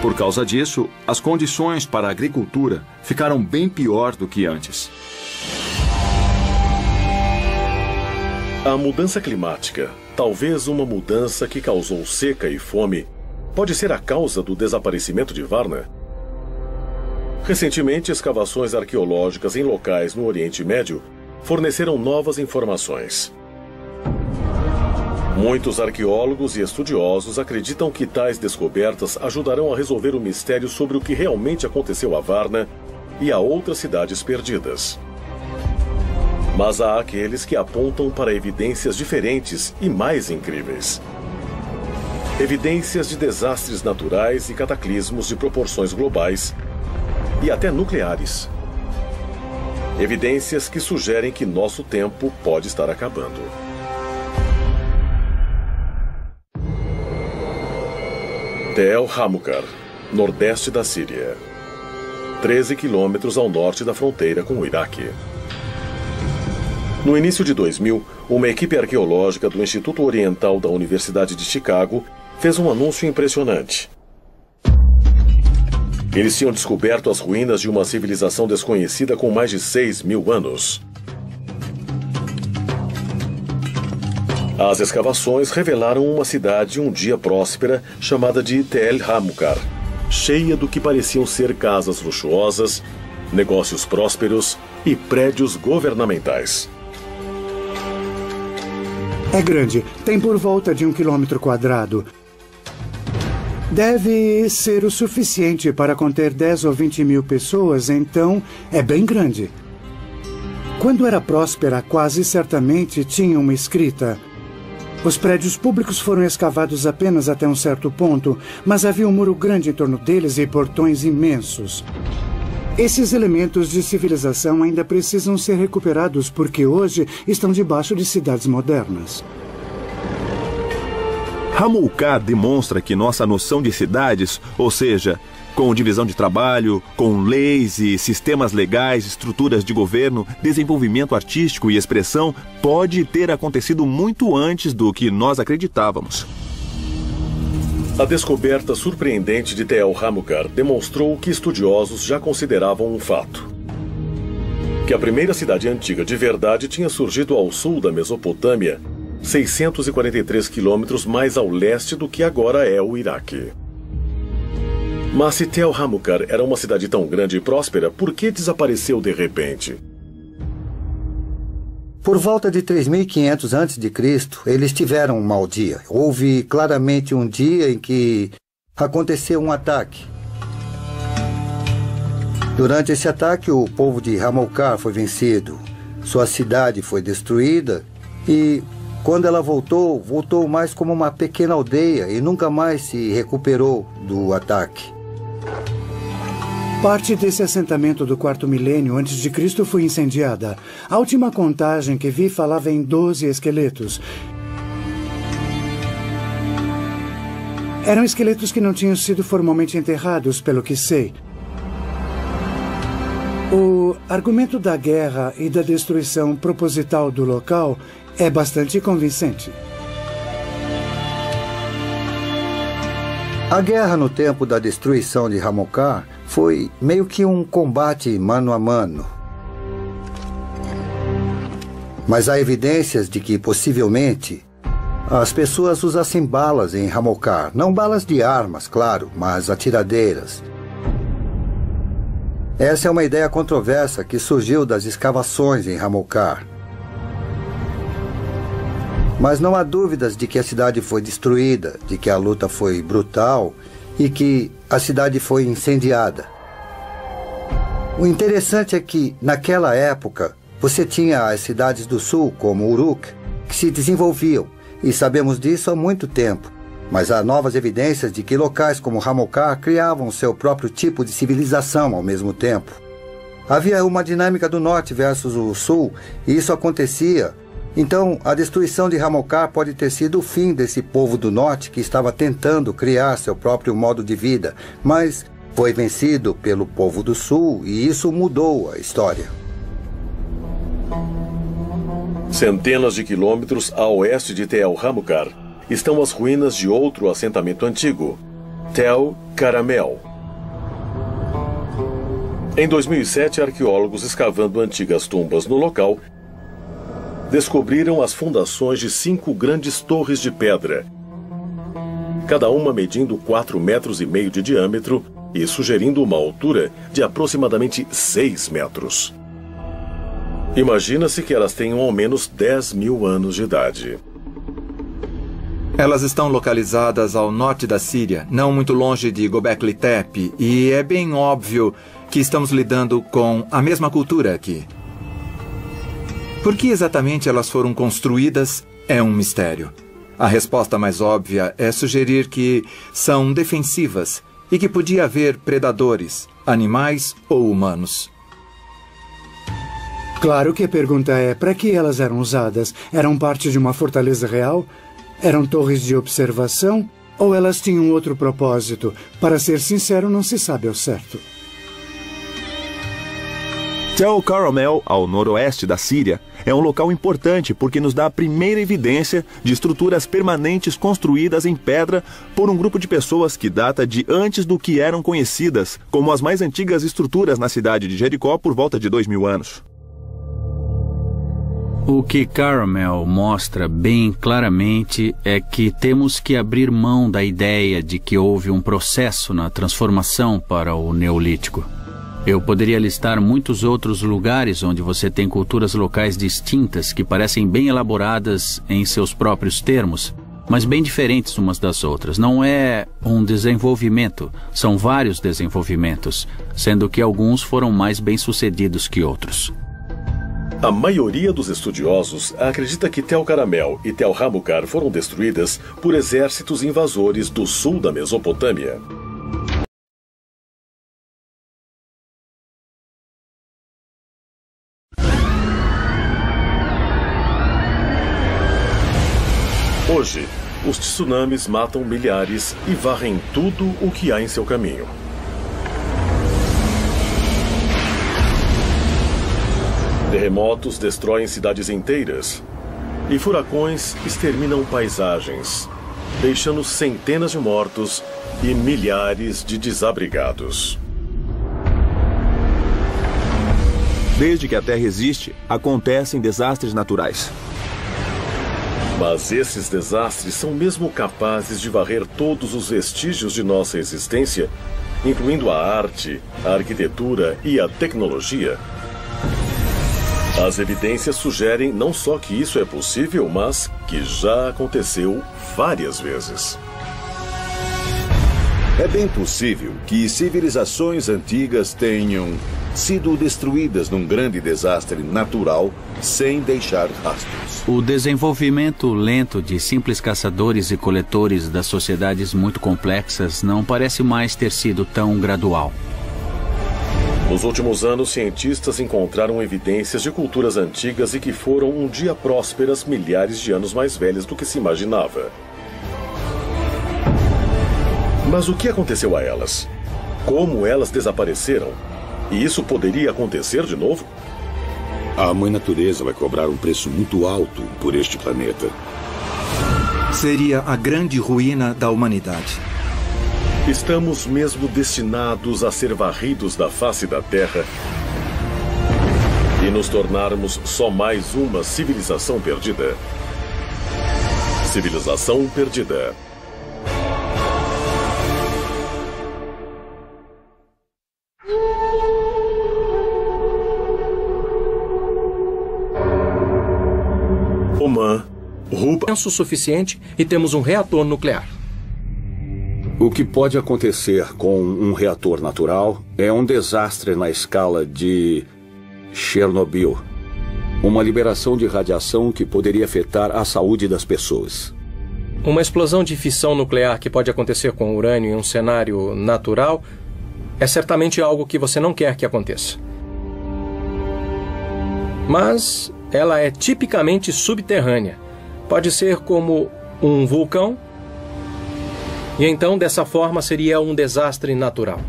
Por causa disso, as condições para a agricultura ficaram bem pior do que antes. A mudança climática, talvez uma mudança que causou seca e fome, pode ser a causa do desaparecimento de Varna? Recentemente, escavações arqueológicas em locais no Oriente Médio forneceram novas informações. Muitos arqueólogos e estudiosos acreditam que tais descobertas ajudarão a resolver o mistério sobre o que realmente aconteceu a Varna e a outras cidades perdidas. Mas há aqueles que apontam para evidências diferentes e mais incríveis. evidências de desastres naturais e cataclismos de proporções globais e até nucleares. Evidências que sugerem que nosso tempo pode estar acabando. Tel Hamukar, nordeste da Síria. 13 quilômetros ao norte da fronteira com o Iraque. No início de 2000, uma equipe arqueológica do Instituto Oriental da Universidade de Chicago fez um anúncio impressionante. Eles tinham descoberto as ruínas de uma civilização desconhecida com mais de 6 mil anos. As escavações revelaram uma cidade um dia próspera chamada de Tel Hamukar, cheia do que pareciam ser casas luxuosas, negócios prósperos e prédios governamentais. É grande, tem por volta de um quilômetro quadrado. Deve ser o suficiente para conter 10 ou 20 mil pessoas, então é bem grande. Quando era próspera, quase certamente tinha uma escrita. Os prédios públicos foram escavados apenas até um certo ponto, mas havia um muro grande em torno deles e portões imensos. Esses elementos de civilização ainda precisam ser recuperados porque hoje estão debaixo de cidades modernas. Hamulkar demonstra que nossa noção de cidades, ou seja, com divisão de trabalho, com leis e sistemas legais, estruturas de governo, desenvolvimento artístico e expressão, pode ter acontecido muito antes do que nós acreditávamos. A descoberta surpreendente de Tel Hamukar demonstrou o que estudiosos já consideravam um fato. Que a primeira cidade antiga de verdade tinha surgido ao sul da Mesopotâmia, 643 quilômetros mais ao leste do que agora é o Iraque. Mas se Tel Hamukar era uma cidade tão grande e próspera, por que desapareceu de repente? Por volta de 3500 a.C., eles tiveram um mau dia. Houve claramente um dia em que aconteceu um ataque. Durante esse ataque, o povo de Hamilcar foi vencido. Sua cidade foi destruída e, quando ela voltou, voltou mais como uma pequena aldeia e nunca mais se recuperou do ataque. Parte desse assentamento do quarto milênio antes de Cristo foi incendiada. A última contagem que vi falava em 12 esqueletos. Eram esqueletos que não tinham sido formalmente enterrados, pelo que sei. O argumento da guerra e da destruição proposital do local é bastante convincente. A guerra no tempo da destruição de Hamokar foi meio que um combate mano a mano. Mas há evidências de que, possivelmente, as pessoas usassem balas em Hamokar. Não balas de armas, claro, mas atiradeiras. Essa é uma ideia controversa que surgiu das escavações em Hamokar. Mas não há dúvidas de que a cidade foi destruída, de que a luta foi brutal e que a cidade foi incendiada. O interessante é que, naquela época, você tinha as cidades do sul, como Uruk, que se desenvolviam, e sabemos disso há muito tempo. Mas há novas evidências de que locais como Hamokar criavam seu próprio tipo de civilização ao mesmo tempo. Havia uma dinâmica do norte versus o sul, e isso acontecia então, a destruição de Hamokar pode ter sido o fim desse povo do norte que estava tentando criar seu próprio modo de vida, mas foi vencido pelo povo do sul e isso mudou a história. Centenas de quilômetros a oeste de Tel Hamukar estão as ruínas de outro assentamento antigo, Tel Caramel. Em 2007, arqueólogos escavando antigas tumbas no local descobriram as fundações de cinco grandes torres de pedra, cada uma medindo 4 metros e meio de diâmetro e sugerindo uma altura de aproximadamente 6 metros. Imagina-se que elas tenham ao menos 10 mil anos de idade. Elas estão localizadas ao norte da Síria, não muito longe de Gobekli Tepe, e é bem óbvio que estamos lidando com a mesma cultura aqui. Por que exatamente elas foram construídas é um mistério. A resposta mais óbvia é sugerir que são defensivas e que podia haver predadores, animais ou humanos. Claro que a pergunta é: para que elas eram usadas? Eram parte de uma fortaleza real? Eram torres de observação? Ou elas tinham outro propósito? Para ser sincero, não se sabe ao certo. Tel Caramel, ao noroeste da Síria, é um local importante porque nos dá a primeira evidência de estruturas permanentes construídas em pedra por um grupo de pessoas que data de antes do que eram conhecidas como as mais antigas estruturas na cidade de Jericó por volta de dois mil anos. O que Caramel mostra bem claramente é que temos que abrir mão da ideia de que houve um processo na transformação para o Neolítico. Eu poderia listar muitos outros lugares onde você tem culturas locais distintas que parecem bem elaboradas em seus próprios termos, mas bem diferentes umas das outras. Não é um desenvolvimento, são vários desenvolvimentos, sendo que alguns foram mais bem-sucedidos que outros. A maioria dos estudiosos acredita que Tel Caramel e Tel Hamukar foram destruídas por exércitos invasores do sul da Mesopotâmia. Os tsunamis matam milhares e varrem tudo o que há em seu caminho. Terremotos destroem cidades inteiras e furacões exterminam paisagens, deixando centenas de mortos e milhares de desabrigados. Desde que a Terra existe, acontecem desastres naturais. Mas esses desastres são mesmo capazes de varrer todos os vestígios de nossa existência, incluindo a arte, a arquitetura e a tecnologia? As evidências sugerem não só que isso é possível, mas que já aconteceu várias vezes. É bem possível que civilizações antigas tenham sido destruídas num grande desastre natural sem deixar rastros. O desenvolvimento lento de simples caçadores e coletores das sociedades muito complexas não parece mais ter sido tão gradual. Nos últimos anos, cientistas encontraram evidências de culturas antigas e que foram um dia prósperas milhares de anos mais velhas do que se imaginava. Mas o que aconteceu a elas? Como elas desapareceram? E isso poderia acontecer de novo? A mãe natureza vai cobrar um preço muito alto por este planeta. Seria a grande ruína da humanidade. Estamos mesmo destinados a ser varridos da face da Terra e nos tornarmos só mais uma civilização perdida. Civilização perdida. Ruba. o suficiente e temos um reator nuclear. O que pode acontecer com um reator natural é um desastre na escala de Chernobyl. Uma liberação de radiação que poderia afetar a saúde das pessoas. Uma explosão de fissão nuclear que pode acontecer com urânio em um cenário natural é certamente algo que você não quer que aconteça. Mas ela é tipicamente subterrânea. Pode ser como um vulcão e então, dessa forma, seria um desastre natural.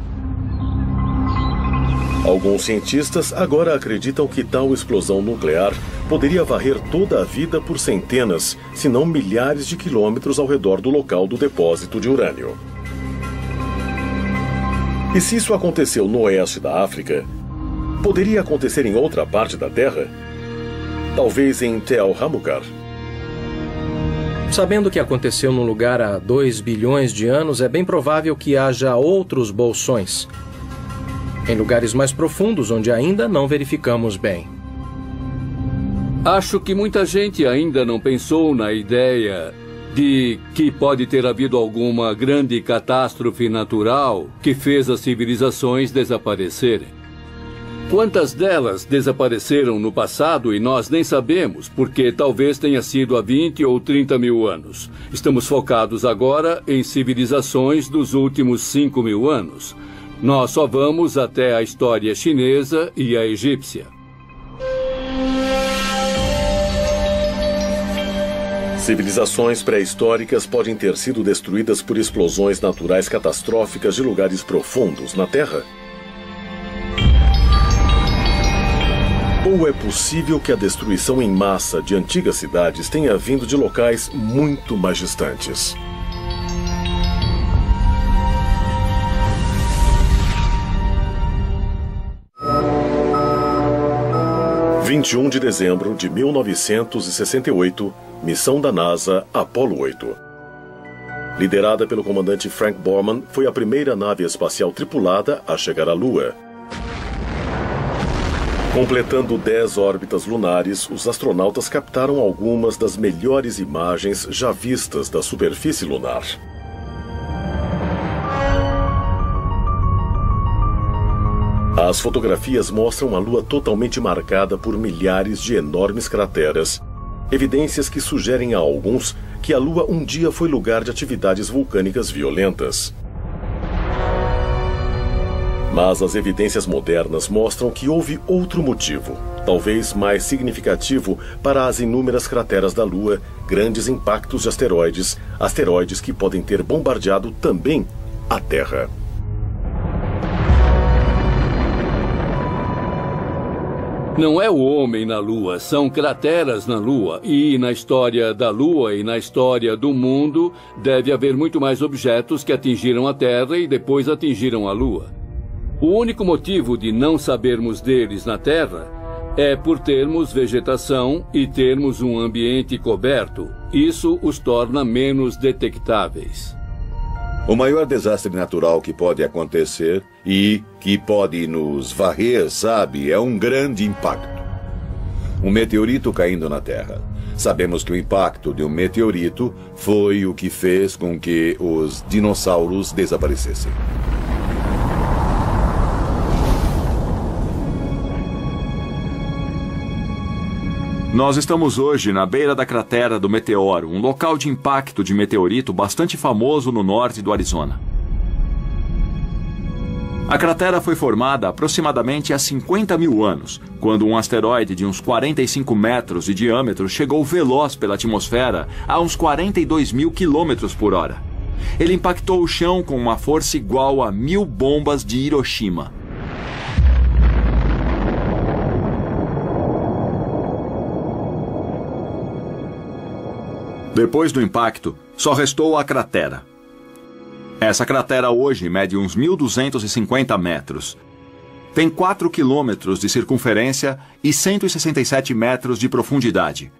Alguns cientistas agora acreditam que tal explosão nuclear poderia varrer toda a vida por centenas, se não milhares de quilômetros ao redor do local do depósito de urânio. E se isso aconteceu no oeste da África, poderia acontecer em outra parte da Terra? Talvez em Tel Hamukar. Sabendo o que aconteceu num lugar há 2 bilhões de anos, é bem provável que haja outros bolsões. Em lugares mais profundos, onde ainda não verificamos bem. Acho que muita gente ainda não pensou na ideia de que pode ter havido alguma grande catástrofe natural que fez as civilizações desaparecerem. Quantas delas desapareceram no passado e nós nem sabemos, porque talvez tenha sido há 20 ou 30 mil anos. Estamos focados agora em civilizações dos últimos 5 mil anos. Nós só vamos até a história chinesa e a egípcia. Civilizações pré-históricas podem ter sido destruídas por explosões naturais catastróficas de lugares profundos na Terra? Ou é possível que a destruição em massa de antigas cidades tenha vindo de locais muito mais distantes? (21 de dezembro de 1968) Missão da NASA Apollo 8. Liderada pelo comandante Frank Borman, foi a primeira nave espacial tripulada a chegar à Lua. Completando 10 órbitas lunares, os astronautas captaram algumas das melhores imagens já vistas da superfície lunar. As fotografias mostram a Lua totalmente marcada por milhares de enormes crateras, evidências que sugerem a alguns que a Lua um dia foi lugar de atividades vulcânicas violentas. Mas as evidências modernas mostram que houve outro motivo, talvez mais significativo para as inúmeras crateras da Lua, grandes impactos de asteroides, asteroides que podem ter bombardeado também a Terra. Não é o homem na Lua, são crateras na Lua. E na história da Lua e na história do mundo, deve haver muito mais objetos que atingiram a Terra e depois atingiram a Lua. O único motivo de não sabermos deles na Terra é por termos vegetação e termos um ambiente coberto. Isso os torna menos detectáveis. O maior desastre natural que pode acontecer e que pode nos varrer, sabe, é um grande impacto. Um meteorito caindo na Terra. Sabemos que o impacto de um meteorito foi o que fez com que os dinossauros desaparecessem. Nós estamos hoje na beira da cratera do meteoro, um local de impacto de meteorito bastante famoso no norte do Arizona. A cratera foi formada aproximadamente há 50 mil anos, quando um asteroide de uns 45 metros de diâmetro chegou veloz pela atmosfera a uns 42 mil quilômetros por hora. Ele impactou o chão com uma força igual a mil bombas de Hiroshima. Depois do impacto, só restou a cratera. Essa cratera hoje mede uns 1.250 metros. Tem 4 quilômetros de circunferência e 167 metros de profundidade.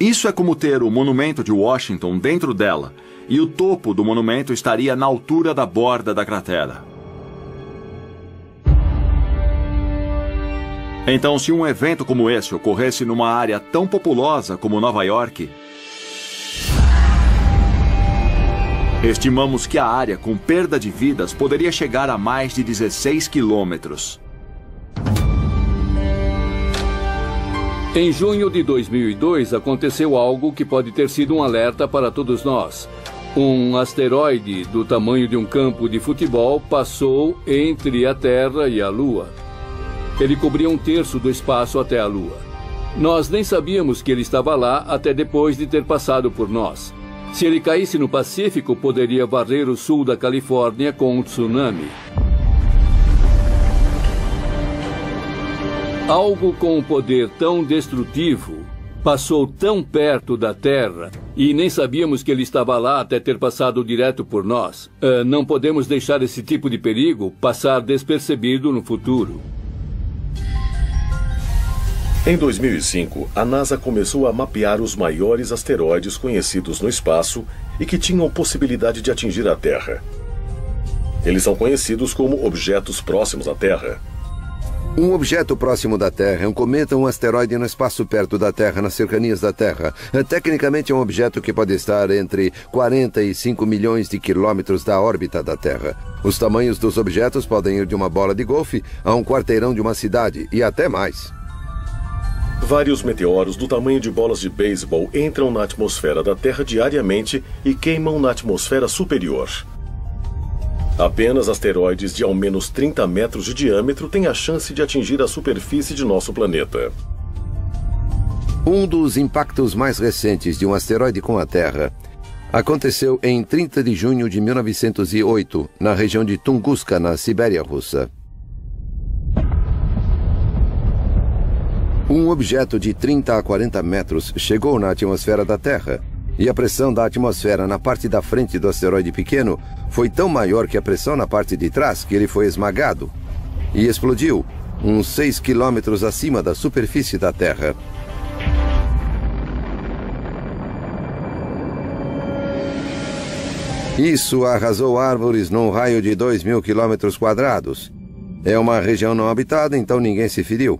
Isso é como ter o monumento de Washington dentro dela, e o topo do monumento estaria na altura da borda da cratera. Então, se um evento como esse ocorresse numa área tão populosa como Nova York, Estimamos que a área com perda de vidas poderia chegar a mais de 16 quilômetros. Em junho de 2002, aconteceu algo que pode ter sido um alerta para todos nós. Um asteroide do tamanho de um campo de futebol passou entre a Terra e a Lua. Ele cobria um terço do espaço até a Lua. Nós nem sabíamos que ele estava lá até depois de ter passado por nós. Se ele caísse no Pacífico, poderia varrer o sul da Califórnia com um tsunami. Algo com um poder tão destrutivo passou tão perto da Terra e nem sabíamos que ele estava lá até ter passado direto por nós. Uh, não podemos deixar esse tipo de perigo passar despercebido no futuro. Em 2005, a NASA começou a mapear os maiores asteroides conhecidos no espaço e que tinham possibilidade de atingir a Terra. Eles são conhecidos como objetos próximos à Terra. Um objeto próximo da Terra é um cometa ou um asteroide no espaço perto da Terra, nas cercanias da Terra. É, tecnicamente é um objeto que pode estar entre 45 milhões de quilômetros da órbita da Terra. Os tamanhos dos objetos podem ir de uma bola de golfe a um quarteirão de uma cidade e até mais. Vários meteoros do tamanho de bolas de beisebol entram na atmosfera da Terra diariamente e queimam na atmosfera superior. Apenas asteroides de ao menos 30 metros de diâmetro têm a chance de atingir a superfície de nosso planeta. Um dos impactos mais recentes de um asteroide com a Terra aconteceu em 30 de junho de 1908, na região de Tunguska, na Sibéria Russa. Um objeto de 30 a 40 metros chegou na atmosfera da Terra e a pressão da atmosfera na parte da frente do asteroide pequeno foi tão maior que a pressão na parte de trás que ele foi esmagado e explodiu, uns 6 quilômetros acima da superfície da Terra. Isso arrasou árvores num raio de 2 mil quilômetros quadrados. É uma região não habitada, então ninguém se feriu.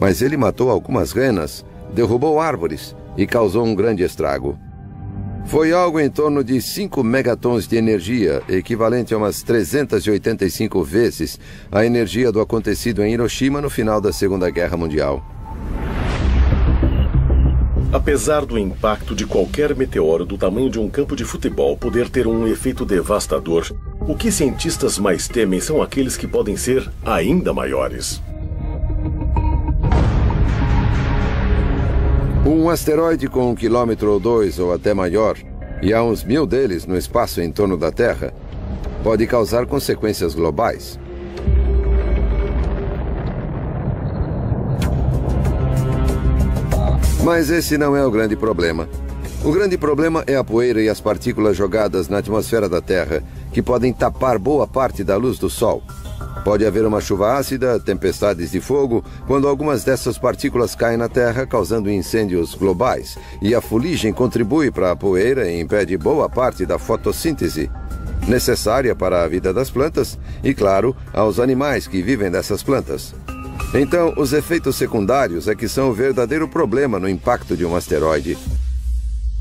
Mas ele matou algumas renas, derrubou árvores e causou um grande estrago. Foi algo em torno de 5 megatons de energia, equivalente a umas 385 vezes a energia do acontecido em Hiroshima no final da Segunda Guerra Mundial. Apesar do impacto de qualquer meteoro do tamanho de um campo de futebol poder ter um efeito devastador, o que cientistas mais temem são aqueles que podem ser ainda maiores. Um asteroide com um quilômetro ou dois ou até maior, e há uns mil deles no espaço em torno da Terra, pode causar consequências globais. Mas esse não é o grande problema. O grande problema é a poeira e as partículas jogadas na atmosfera da Terra, que podem tapar boa parte da luz do Sol. Pode haver uma chuva ácida, tempestades de fogo, quando algumas dessas partículas caem na Terra, causando incêndios globais. E a fuligem contribui para a poeira e impede boa parte da fotossíntese, necessária para a vida das plantas e, claro, aos animais que vivem dessas plantas. Então, os efeitos secundários é que são o verdadeiro problema no impacto de um asteroide.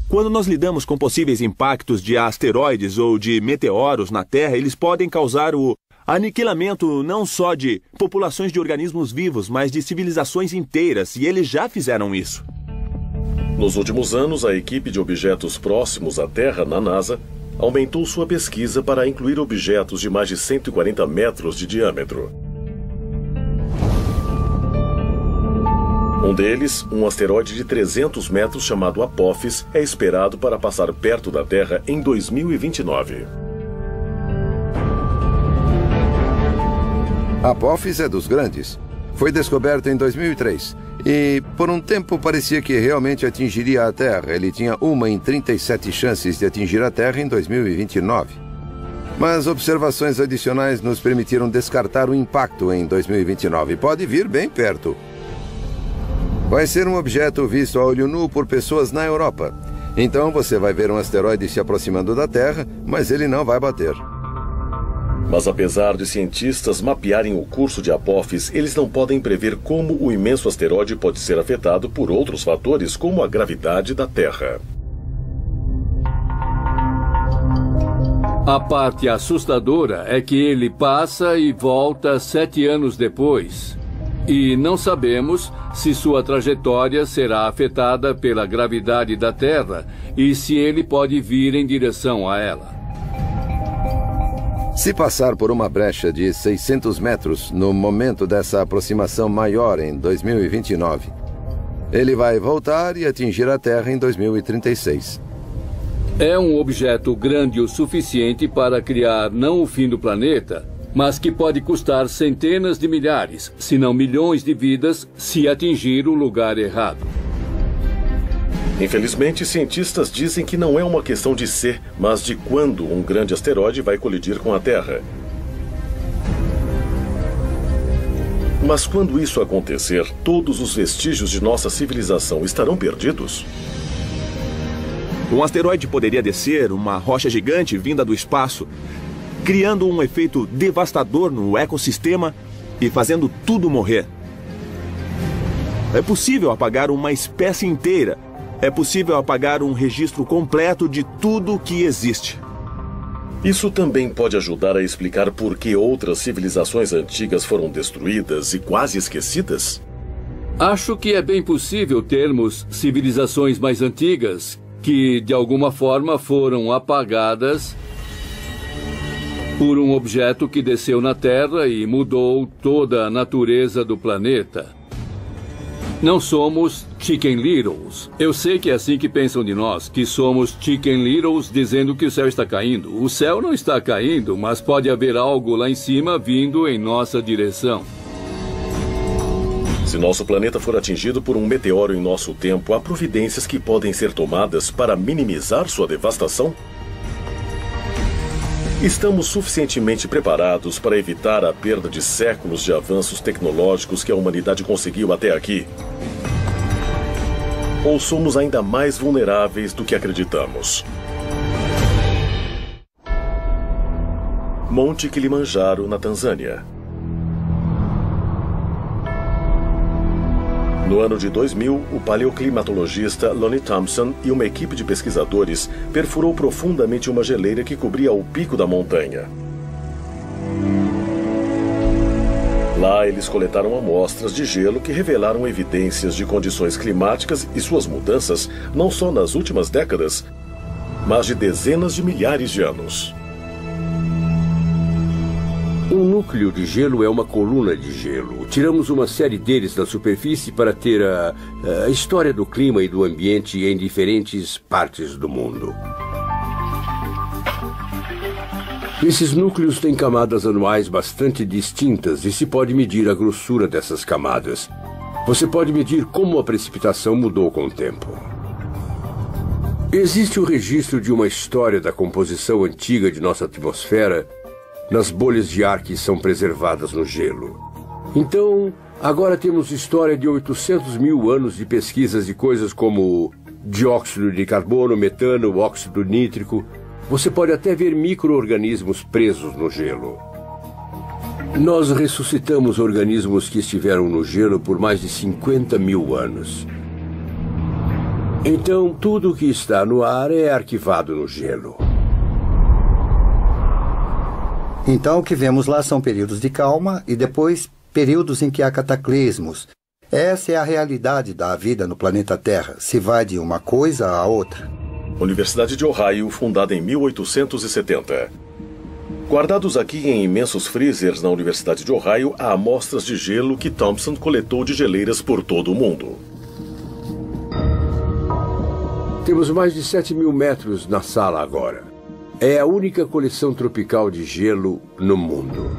Quando nós lidamos com possíveis impactos de asteroides ou de meteoros na Terra, eles podem causar o Aniquilamento não só de populações de organismos vivos, mas de civilizações inteiras, e eles já fizeram isso. Nos últimos anos, a equipe de objetos próximos à Terra na NASA aumentou sua pesquisa para incluir objetos de mais de 140 metros de diâmetro. Um deles, um asteroide de 300 metros chamado Apophis, é esperado para passar perto da Terra em 2029. Apophis é dos grandes. Foi descoberto em 2003 e, por um tempo, parecia que realmente atingiria a Terra. Ele tinha uma em 37 chances de atingir a Terra em 2029. Mas observações adicionais nos permitiram descartar o impacto em 2029. Pode vir bem perto. Vai ser um objeto visto a olho nu por pessoas na Europa. Então você vai ver um asteroide se aproximando da Terra, mas ele não vai bater. Mas apesar de cientistas mapearem o curso de Apophis, eles não podem prever como o imenso asteroide pode ser afetado por outros fatores, como a gravidade da Terra. A parte assustadora é que ele passa e volta sete anos depois. E não sabemos se sua trajetória será afetada pela gravidade da Terra e se ele pode vir em direção a ela. Se passar por uma brecha de 600 metros no momento dessa aproximação maior em 2029, ele vai voltar e atingir a Terra em 2036. É um objeto grande o suficiente para criar não o fim do planeta, mas que pode custar centenas de milhares, se não milhões de vidas, se atingir o lugar errado. Infelizmente, cientistas dizem que não é uma questão de ser, mas de quando um grande asteroide vai colidir com a Terra. Mas quando isso acontecer, todos os vestígios de nossa civilização estarão perdidos? Um asteroide poderia descer, uma rocha gigante vinda do espaço, criando um efeito devastador no ecossistema e fazendo tudo morrer. É possível apagar uma espécie inteira. É possível apagar um registro completo de tudo que existe. Isso também pode ajudar a explicar por que outras civilizações antigas foram destruídas e quase esquecidas? Acho que é bem possível termos civilizações mais antigas que, de alguma forma, foram apagadas por um objeto que desceu na Terra e mudou toda a natureza do planeta. Não somos Chicken Littles. Eu sei que é assim que pensam de nós, que somos Chicken Littles dizendo que o céu está caindo. O céu não está caindo, mas pode haver algo lá em cima vindo em nossa direção. Se nosso planeta for atingido por um meteoro em nosso tempo, há providências que podem ser tomadas para minimizar sua devastação? Estamos suficientemente preparados para evitar a perda de séculos de avanços tecnológicos que a humanidade conseguiu até aqui? Ou somos ainda mais vulneráveis do que acreditamos? Monte Kilimanjaro, na Tanzânia. No ano de 2000, o paleoclimatologista Lonnie Thompson e uma equipe de pesquisadores perfurou profundamente uma geleira que cobria o pico da montanha. Lá, eles coletaram amostras de gelo que revelaram evidências de condições climáticas e suas mudanças não só nas últimas décadas, mas de dezenas de milhares de anos. Um núcleo de gelo é uma coluna de gelo. Tiramos uma série deles da superfície para ter a, a história do clima e do ambiente em diferentes partes do mundo. Esses núcleos têm camadas anuais bastante distintas e se pode medir a grossura dessas camadas. Você pode medir como a precipitação mudou com o tempo. Existe o registro de uma história da composição antiga de nossa atmosfera nas bolhas de ar que são preservadas no gelo. Então, agora temos história de 800 mil anos de pesquisas de coisas como dióxido de carbono, metano, óxido nítrico. Você pode até ver micro-organismos presos no gelo. Nós ressuscitamos organismos que estiveram no gelo por mais de 50 mil anos. Então, tudo o que está no ar é arquivado no gelo. Então, o que vemos lá são períodos de calma e depois períodos em que há cataclismos. Essa é a realidade da vida no planeta Terra. Se vai de uma coisa a outra. Universidade de Ohio, fundada em 1870. Guardados aqui em imensos freezers na Universidade de Ohio, há amostras de gelo que Thompson coletou de geleiras por todo o mundo. Temos mais de 7 mil metros na sala agora. É a única coleção tropical de gelo no mundo.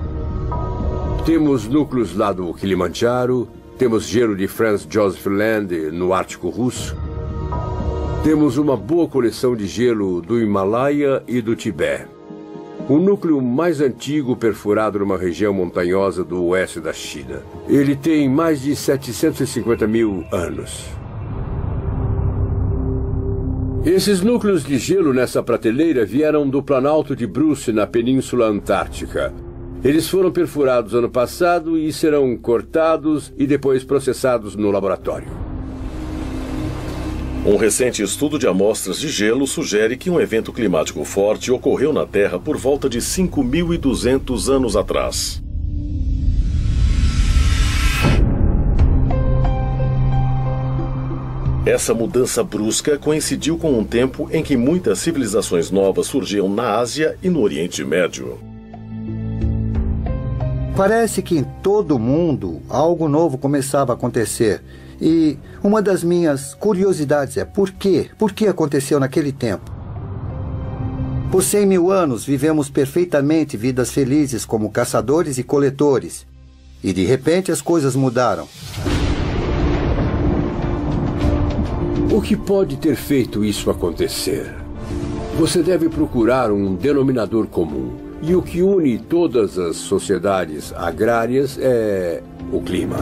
Temos núcleos lá do Kilimanjaro, temos gelo de Franz Joseph Land no Ártico Russo. Temos uma boa coleção de gelo do Himalaia e do Tibete. O núcleo mais antigo perfurado numa região montanhosa do oeste da China. Ele tem mais de 750 mil anos. Esses núcleos de gelo nessa prateleira vieram do Planalto de Bruce, na Península Antártica. Eles foram perfurados ano passado e serão cortados e depois processados no laboratório. Um recente estudo de amostras de gelo sugere que um evento climático forte ocorreu na Terra por volta de 5.200 anos atrás. Essa mudança brusca coincidiu com um tempo em que muitas civilizações novas surgiam na Ásia e no Oriente Médio. Parece que em todo o mundo algo novo começava a acontecer. E uma das minhas curiosidades é por quê? Por que aconteceu naquele tempo? Por 100 mil anos vivemos perfeitamente vidas felizes como caçadores e coletores. E de repente as coisas mudaram. O que pode ter feito isso acontecer? Você deve procurar um denominador comum. E o que une todas as sociedades agrárias é o clima.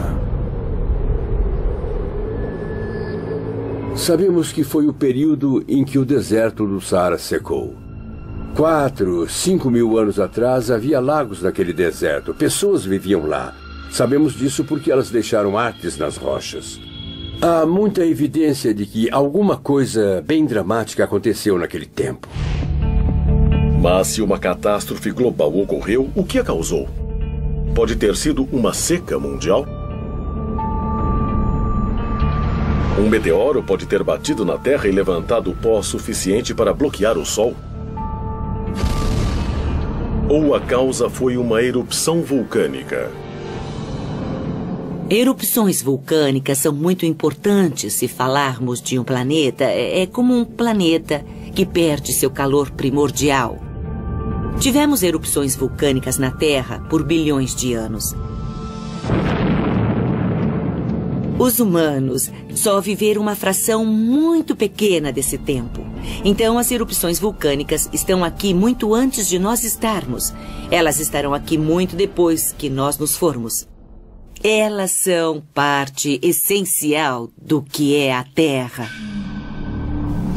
Sabemos que foi o período em que o deserto do Saara secou. Quatro, cinco mil anos atrás havia lagos naquele deserto. Pessoas viviam lá. Sabemos disso porque elas deixaram artes nas rochas. Há muita evidência de que alguma coisa bem dramática aconteceu naquele tempo. Mas se uma catástrofe global ocorreu, o que a causou? Pode ter sido uma seca mundial? Um meteoro pode ter batido na Terra e levantado pó suficiente para bloquear o Sol? Ou a causa foi uma erupção vulcânica? Erupções vulcânicas são muito importantes se falarmos de um planeta. É como um planeta que perde seu calor primordial. Tivemos erupções vulcânicas na Terra por bilhões de anos. Os humanos só viveram uma fração muito pequena desse tempo. Então, as erupções vulcânicas estão aqui muito antes de nós estarmos. Elas estarão aqui muito depois que nós nos formos. Elas são parte essencial do que é a Terra.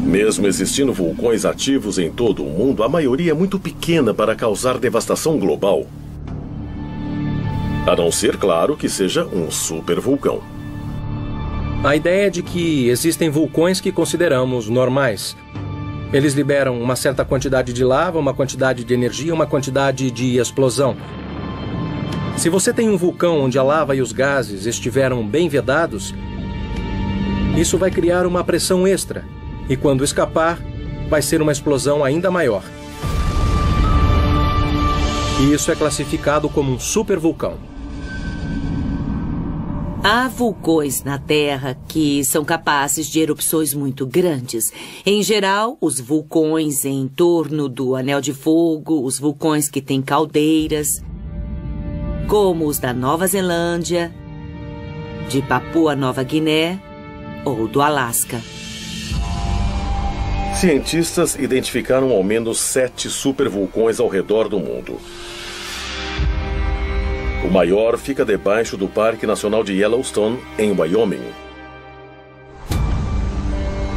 Mesmo existindo vulcões ativos em todo o mundo, a maioria é muito pequena para causar devastação global. A não ser, claro, que seja um supervulcão. A ideia é de que existem vulcões que consideramos normais. Eles liberam uma certa quantidade de lava, uma quantidade de energia, uma quantidade de explosão. Se você tem um vulcão onde a lava e os gases estiveram bem vedados, isso vai criar uma pressão extra. E quando escapar, vai ser uma explosão ainda maior. E isso é classificado como um supervulcão. Há vulcões na Terra que são capazes de erupções muito grandes. Em geral, os vulcões em torno do Anel de Fogo, os vulcões que têm caldeiras, como os da Nova Zelândia, de Papua Nova Guiné ou do Alasca. Cientistas identificaram ao menos sete supervulcões ao redor do mundo. O maior fica debaixo do Parque Nacional de Yellowstone, em Wyoming.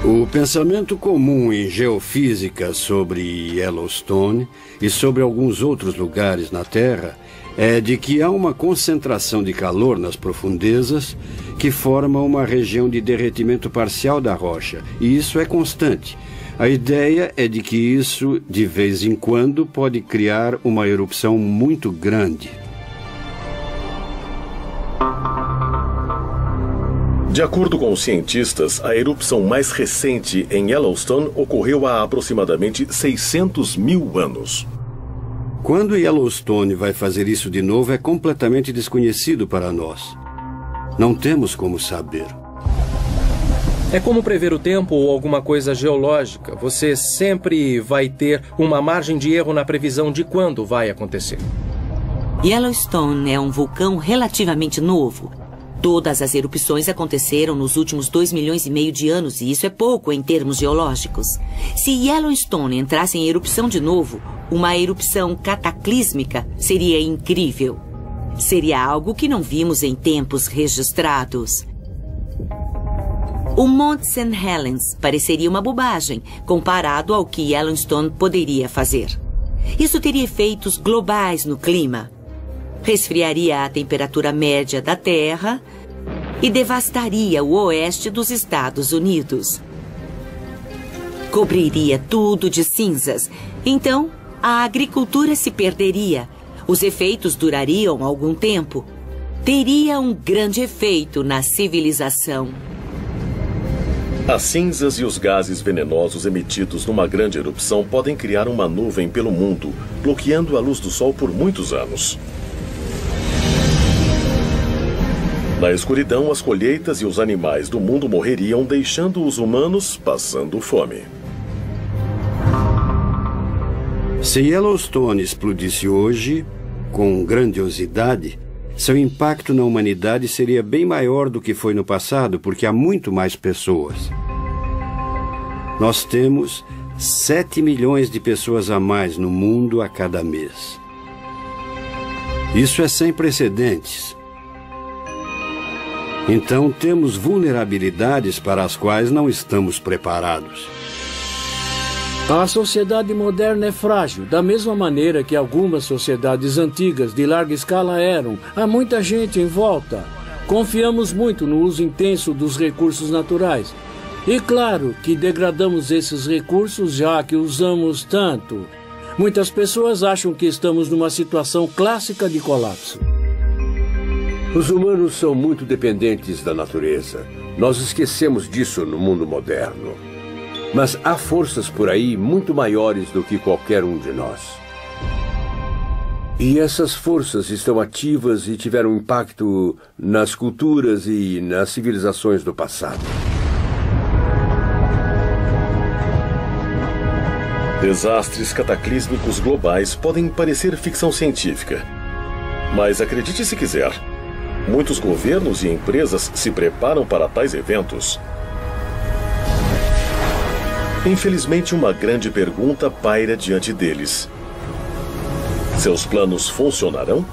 O pensamento comum em geofísica sobre Yellowstone e sobre alguns outros lugares na Terra é de que há uma concentração de calor nas profundezas que forma uma região de derretimento parcial da rocha, e isso é constante. A ideia é de que isso, de vez em quando, pode criar uma erupção muito grande. De acordo com os cientistas, a erupção mais recente em Yellowstone ocorreu há aproximadamente 600 mil anos. Quando Yellowstone vai fazer isso de novo é completamente desconhecido para nós. Não temos como saber. É como prever o tempo ou alguma coisa geológica. Você sempre vai ter uma margem de erro na previsão de quando vai acontecer. Yellowstone é um vulcão relativamente novo. Todas as erupções aconteceram nos últimos 2 milhões e meio de anos e isso é pouco em termos geológicos. Se Yellowstone entrasse em erupção de novo, uma erupção cataclísmica seria incrível. Seria algo que não vimos em tempos registrados. O Monte St. Helens pareceria uma bobagem comparado ao que Yellowstone poderia fazer. Isso teria efeitos globais no clima. Resfriaria a temperatura média da Terra e devastaria o oeste dos Estados Unidos. Cobriria tudo de cinzas. Então, a agricultura se perderia. Os efeitos durariam algum tempo. Teria um grande efeito na civilização. As cinzas e os gases venenosos emitidos numa grande erupção podem criar uma nuvem pelo mundo, bloqueando a luz do sol por muitos anos. Na escuridão, as colheitas e os animais do mundo morreriam, deixando os humanos passando fome. Se Yellowstone explodisse hoje, com grandiosidade, seu impacto na humanidade seria bem maior do que foi no passado, porque há muito mais pessoas. Nós temos 7 milhões de pessoas a mais no mundo a cada mês. Isso é sem precedentes. Então temos vulnerabilidades para as quais não estamos preparados. A sociedade moderna é frágil, da mesma maneira que algumas sociedades antigas de larga escala eram. Há muita gente em volta. Confiamos muito no uso intenso dos recursos naturais. E claro que degradamos esses recursos já que usamos tanto. Muitas pessoas acham que estamos numa situação clássica de colapso. Os humanos são muito dependentes da natureza. Nós esquecemos disso no mundo moderno. Mas há forças por aí muito maiores do que qualquer um de nós. E essas forças estão ativas e tiveram impacto nas culturas e nas civilizações do passado. Desastres cataclísmicos globais podem parecer ficção científica. Mas acredite se quiser, muitos governos e empresas se preparam para tais eventos. Infelizmente, uma grande pergunta paira diante deles: seus planos funcionarão?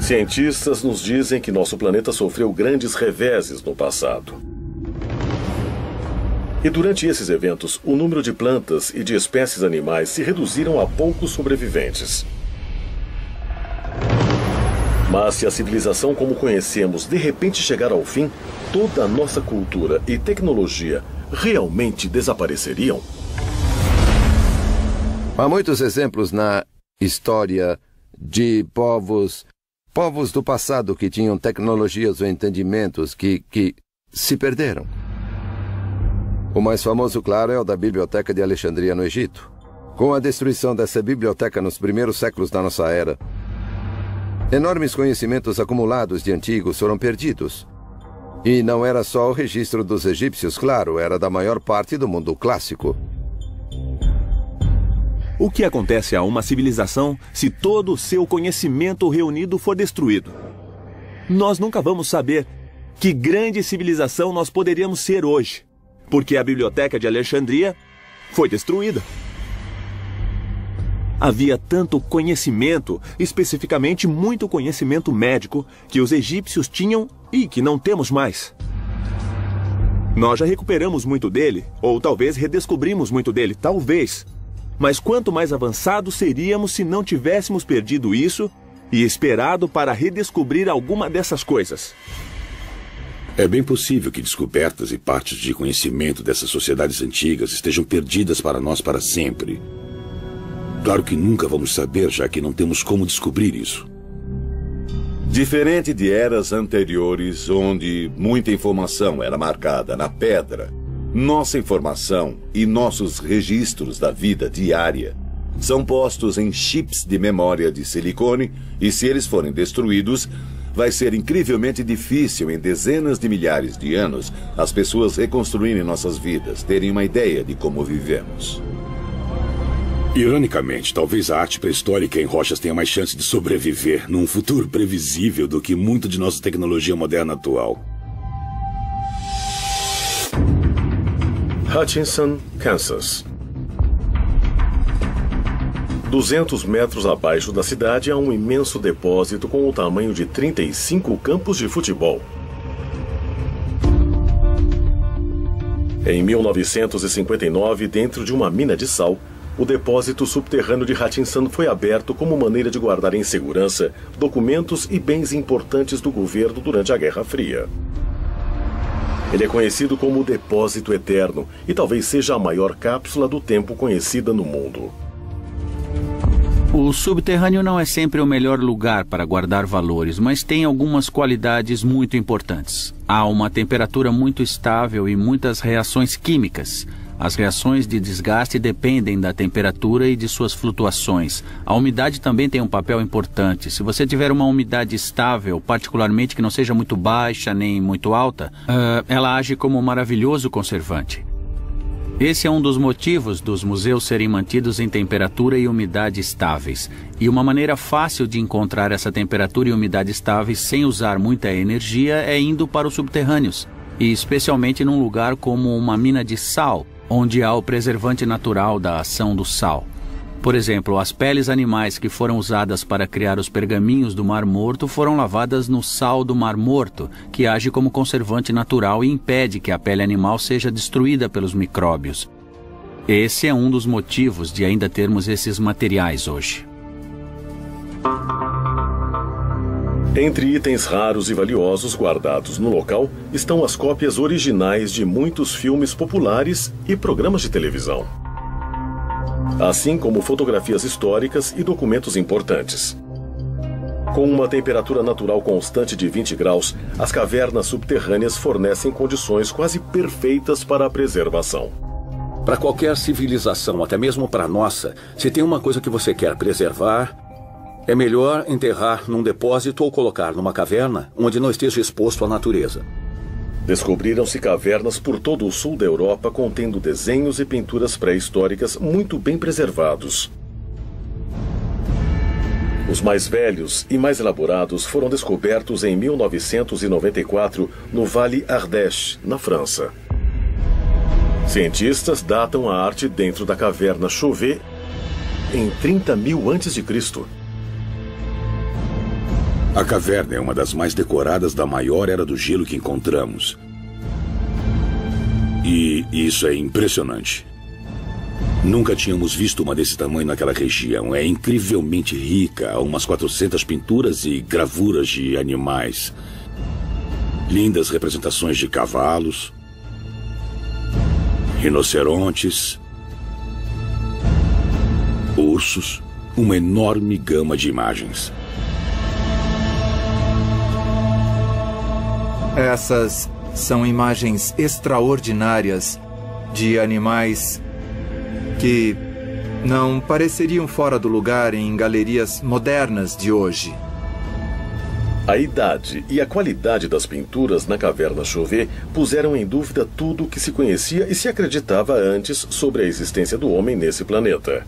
Cientistas nos dizem que nosso planeta sofreu grandes reveses no passado. E durante esses eventos, o número de plantas e de espécies animais se reduziram a poucos sobreviventes. Mas se a civilização como conhecemos de repente chegar ao fim, toda a nossa cultura e tecnologia realmente desapareceriam? Há muitos exemplos na história de povos Povos do passado que tinham tecnologias ou entendimentos que, que se perderam. O mais famoso, claro, é o da Biblioteca de Alexandria no Egito. Com a destruição dessa biblioteca nos primeiros séculos da nossa era, enormes conhecimentos acumulados de antigos foram perdidos. E não era só o registro dos egípcios, claro, era da maior parte do mundo clássico. O que acontece a uma civilização se todo o seu conhecimento reunido for destruído? Nós nunca vamos saber que grande civilização nós poderíamos ser hoje, porque a biblioteca de Alexandria foi destruída. Havia tanto conhecimento, especificamente muito conhecimento médico, que os egípcios tinham e que não temos mais. Nós já recuperamos muito dele, ou talvez redescobrimos muito dele, talvez. Mas quanto mais avançados seríamos se não tivéssemos perdido isso e esperado para redescobrir alguma dessas coisas? É bem possível que descobertas e partes de conhecimento dessas sociedades antigas estejam perdidas para nós para sempre. Claro que nunca vamos saber, já que não temos como descobrir isso. Diferente de eras anteriores, onde muita informação era marcada na pedra nossa informação e nossos registros da vida diária são postos em chips de memória de silicone e, se eles forem destruídos, vai ser incrivelmente difícil em dezenas de milhares de anos as pessoas reconstruírem nossas vidas, terem uma ideia de como vivemos. Ironicamente, talvez a arte pré-histórica em rochas tenha mais chance de sobreviver num futuro previsível do que muito de nossa tecnologia moderna atual. Hutchinson, Kansas. 200 metros abaixo da cidade há um imenso depósito com o tamanho de 35 campos de futebol. Em 1959, dentro de uma mina de sal, o depósito subterrâneo de Hutchinson foi aberto como maneira de guardar em segurança documentos e bens importantes do governo durante a Guerra Fria. Ele é conhecido como o Depósito Eterno e talvez seja a maior cápsula do tempo conhecida no mundo. O subterrâneo não é sempre o melhor lugar para guardar valores, mas tem algumas qualidades muito importantes. Há uma temperatura muito estável e muitas reações químicas. As reações de desgaste dependem da temperatura e de suas flutuações. A umidade também tem um papel importante. Se você tiver uma umidade estável, particularmente que não seja muito baixa nem muito alta, uh, ela age como um maravilhoso conservante. Esse é um dos motivos dos museus serem mantidos em temperatura e umidade estáveis. E uma maneira fácil de encontrar essa temperatura e umidade estáveis sem usar muita energia é indo para os subterrâneos, e especialmente num lugar como uma mina de sal, onde há o preservante natural da ação do sal. Por exemplo, as peles animais que foram usadas para criar os pergaminhos do Mar Morto foram lavadas no sal do Mar Morto, que age como conservante natural e impede que a pele animal seja destruída pelos micróbios. Esse é um dos motivos de ainda termos esses materiais hoje. Entre itens raros e valiosos guardados no local estão as cópias originais de muitos filmes populares e programas de televisão, assim como fotografias históricas e documentos importantes. Com uma temperatura natural constante de 20 graus, as cavernas subterrâneas fornecem condições quase perfeitas para a preservação. Para qualquer civilização, até mesmo para a nossa, se tem uma coisa que você quer preservar, é melhor enterrar num depósito ou colocar numa caverna onde não esteja exposto à natureza. Descobriram-se cavernas por todo o sul da Europa contendo desenhos e pinturas pré-históricas muito bem preservados. Os mais velhos e mais elaborados foram descobertos em 1994 no Vale Ardèche, na França. Cientistas datam a arte dentro da caverna Chauvet em 30 mil a.C. A caverna é uma das mais decoradas da maior era do gelo que encontramos. E isso é impressionante. Nunca tínhamos visto uma desse tamanho naquela região. É incrivelmente rica, há umas 400 pinturas e gravuras de animais. Lindas representações de cavalos, rinocerontes, ursos, uma enorme gama de imagens. Essas são imagens extraordinárias de animais que não pareceriam fora do lugar em galerias modernas de hoje. A idade e a qualidade das pinturas na caverna Chauvet puseram em dúvida tudo o que se conhecia e se acreditava antes sobre a existência do homem nesse planeta.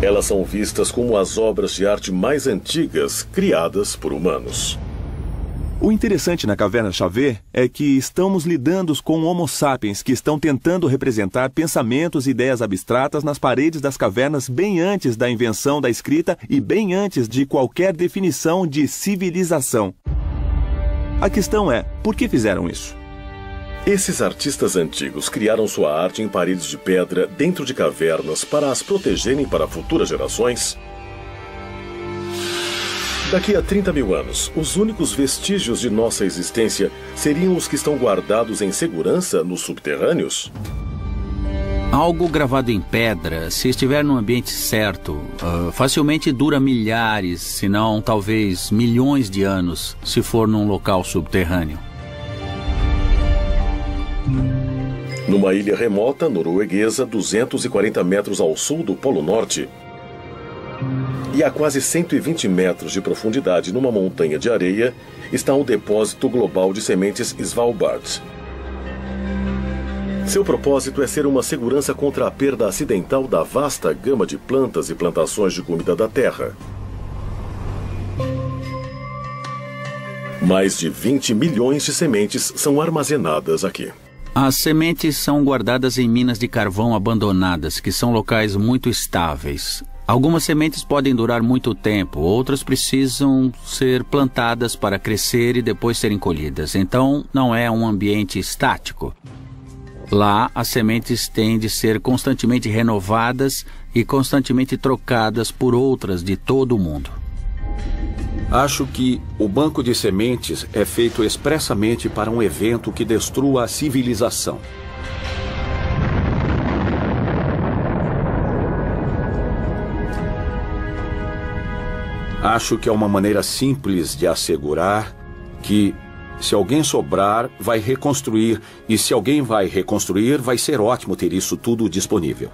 Elas são vistas como as obras de arte mais antigas criadas por humanos. O interessante na caverna Xavier é que estamos lidando com Homo sapiens que estão tentando representar pensamentos e ideias abstratas nas paredes das cavernas bem antes da invenção da escrita e bem antes de qualquer definição de civilização. A questão é, por que fizeram isso? Esses artistas antigos criaram sua arte em paredes de pedra dentro de cavernas para as protegerem para futuras gerações? Daqui a 30 mil anos, os únicos vestígios de nossa existência seriam os que estão guardados em segurança nos subterrâneos? Algo gravado em pedra, se estiver no ambiente certo, uh, facilmente dura milhares, se não talvez milhões de anos, se for num local subterrâneo. Numa ilha remota norueguesa, 240 metros ao sul do Polo Norte, e a quase 120 metros de profundidade numa montanha de areia, está o depósito global de sementes Svalbard. Seu propósito é ser uma segurança contra a perda acidental da vasta gama de plantas e plantações de comida da Terra. Mais de 20 milhões de sementes são armazenadas aqui. As sementes são guardadas em minas de carvão abandonadas, que são locais muito estáveis. Algumas sementes podem durar muito tempo, outras precisam ser plantadas para crescer e depois serem colhidas. Então, não é um ambiente estático. Lá, as sementes têm de ser constantemente renovadas e constantemente trocadas por outras de todo o mundo. Acho que o banco de sementes é feito expressamente para um evento que destrua a civilização. Acho que é uma maneira simples de assegurar que, se alguém sobrar, vai reconstruir, e se alguém vai reconstruir, vai ser ótimo ter isso tudo disponível.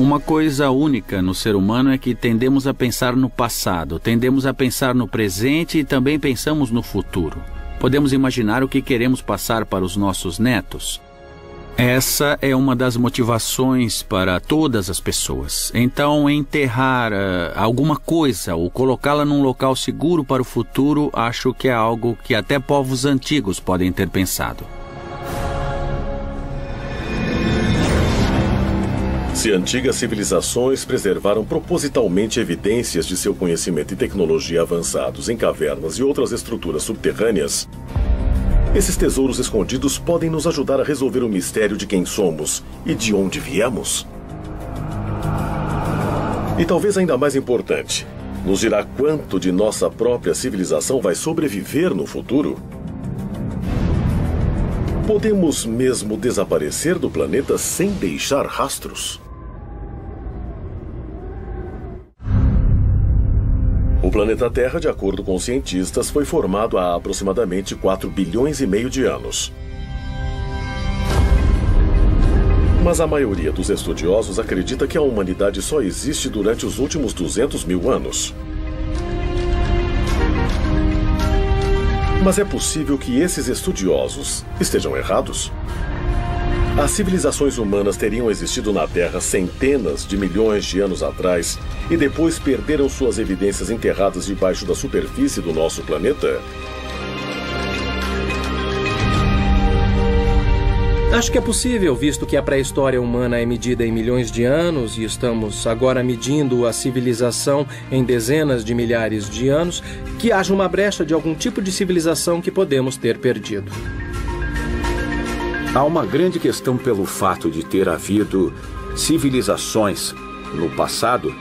Uma coisa única no ser humano é que tendemos a pensar no passado, tendemos a pensar no presente e também pensamos no futuro. Podemos imaginar o que queremos passar para os nossos netos. Essa é uma das motivações para todas as pessoas. Então, enterrar uh, alguma coisa ou colocá-la num local seguro para o futuro, acho que é algo que até povos antigos podem ter pensado. Se antigas civilizações preservaram propositalmente evidências de seu conhecimento e tecnologia avançados em cavernas e outras estruturas subterrâneas, esses tesouros escondidos podem nos ajudar a resolver o mistério de quem somos e de onde viemos. E talvez ainda mais importante, nos dirá quanto de nossa própria civilização vai sobreviver no futuro? Podemos mesmo desaparecer do planeta sem deixar rastros? O planeta Terra, de acordo com os cientistas, foi formado há aproximadamente 4 bilhões e meio de anos. Mas a maioria dos estudiosos acredita que a humanidade só existe durante os últimos 200 mil anos. Mas é possível que esses estudiosos estejam errados? As civilizações humanas teriam existido na Terra centenas de milhões de anos atrás e depois perderam suas evidências enterradas debaixo da superfície do nosso planeta? Acho que é possível, visto que a pré-história humana é medida em milhões de anos e estamos agora medindo a civilização em dezenas de milhares de anos, que haja uma brecha de algum tipo de civilização que podemos ter perdido. Há uma grande questão pelo fato de ter havido civilizações no passado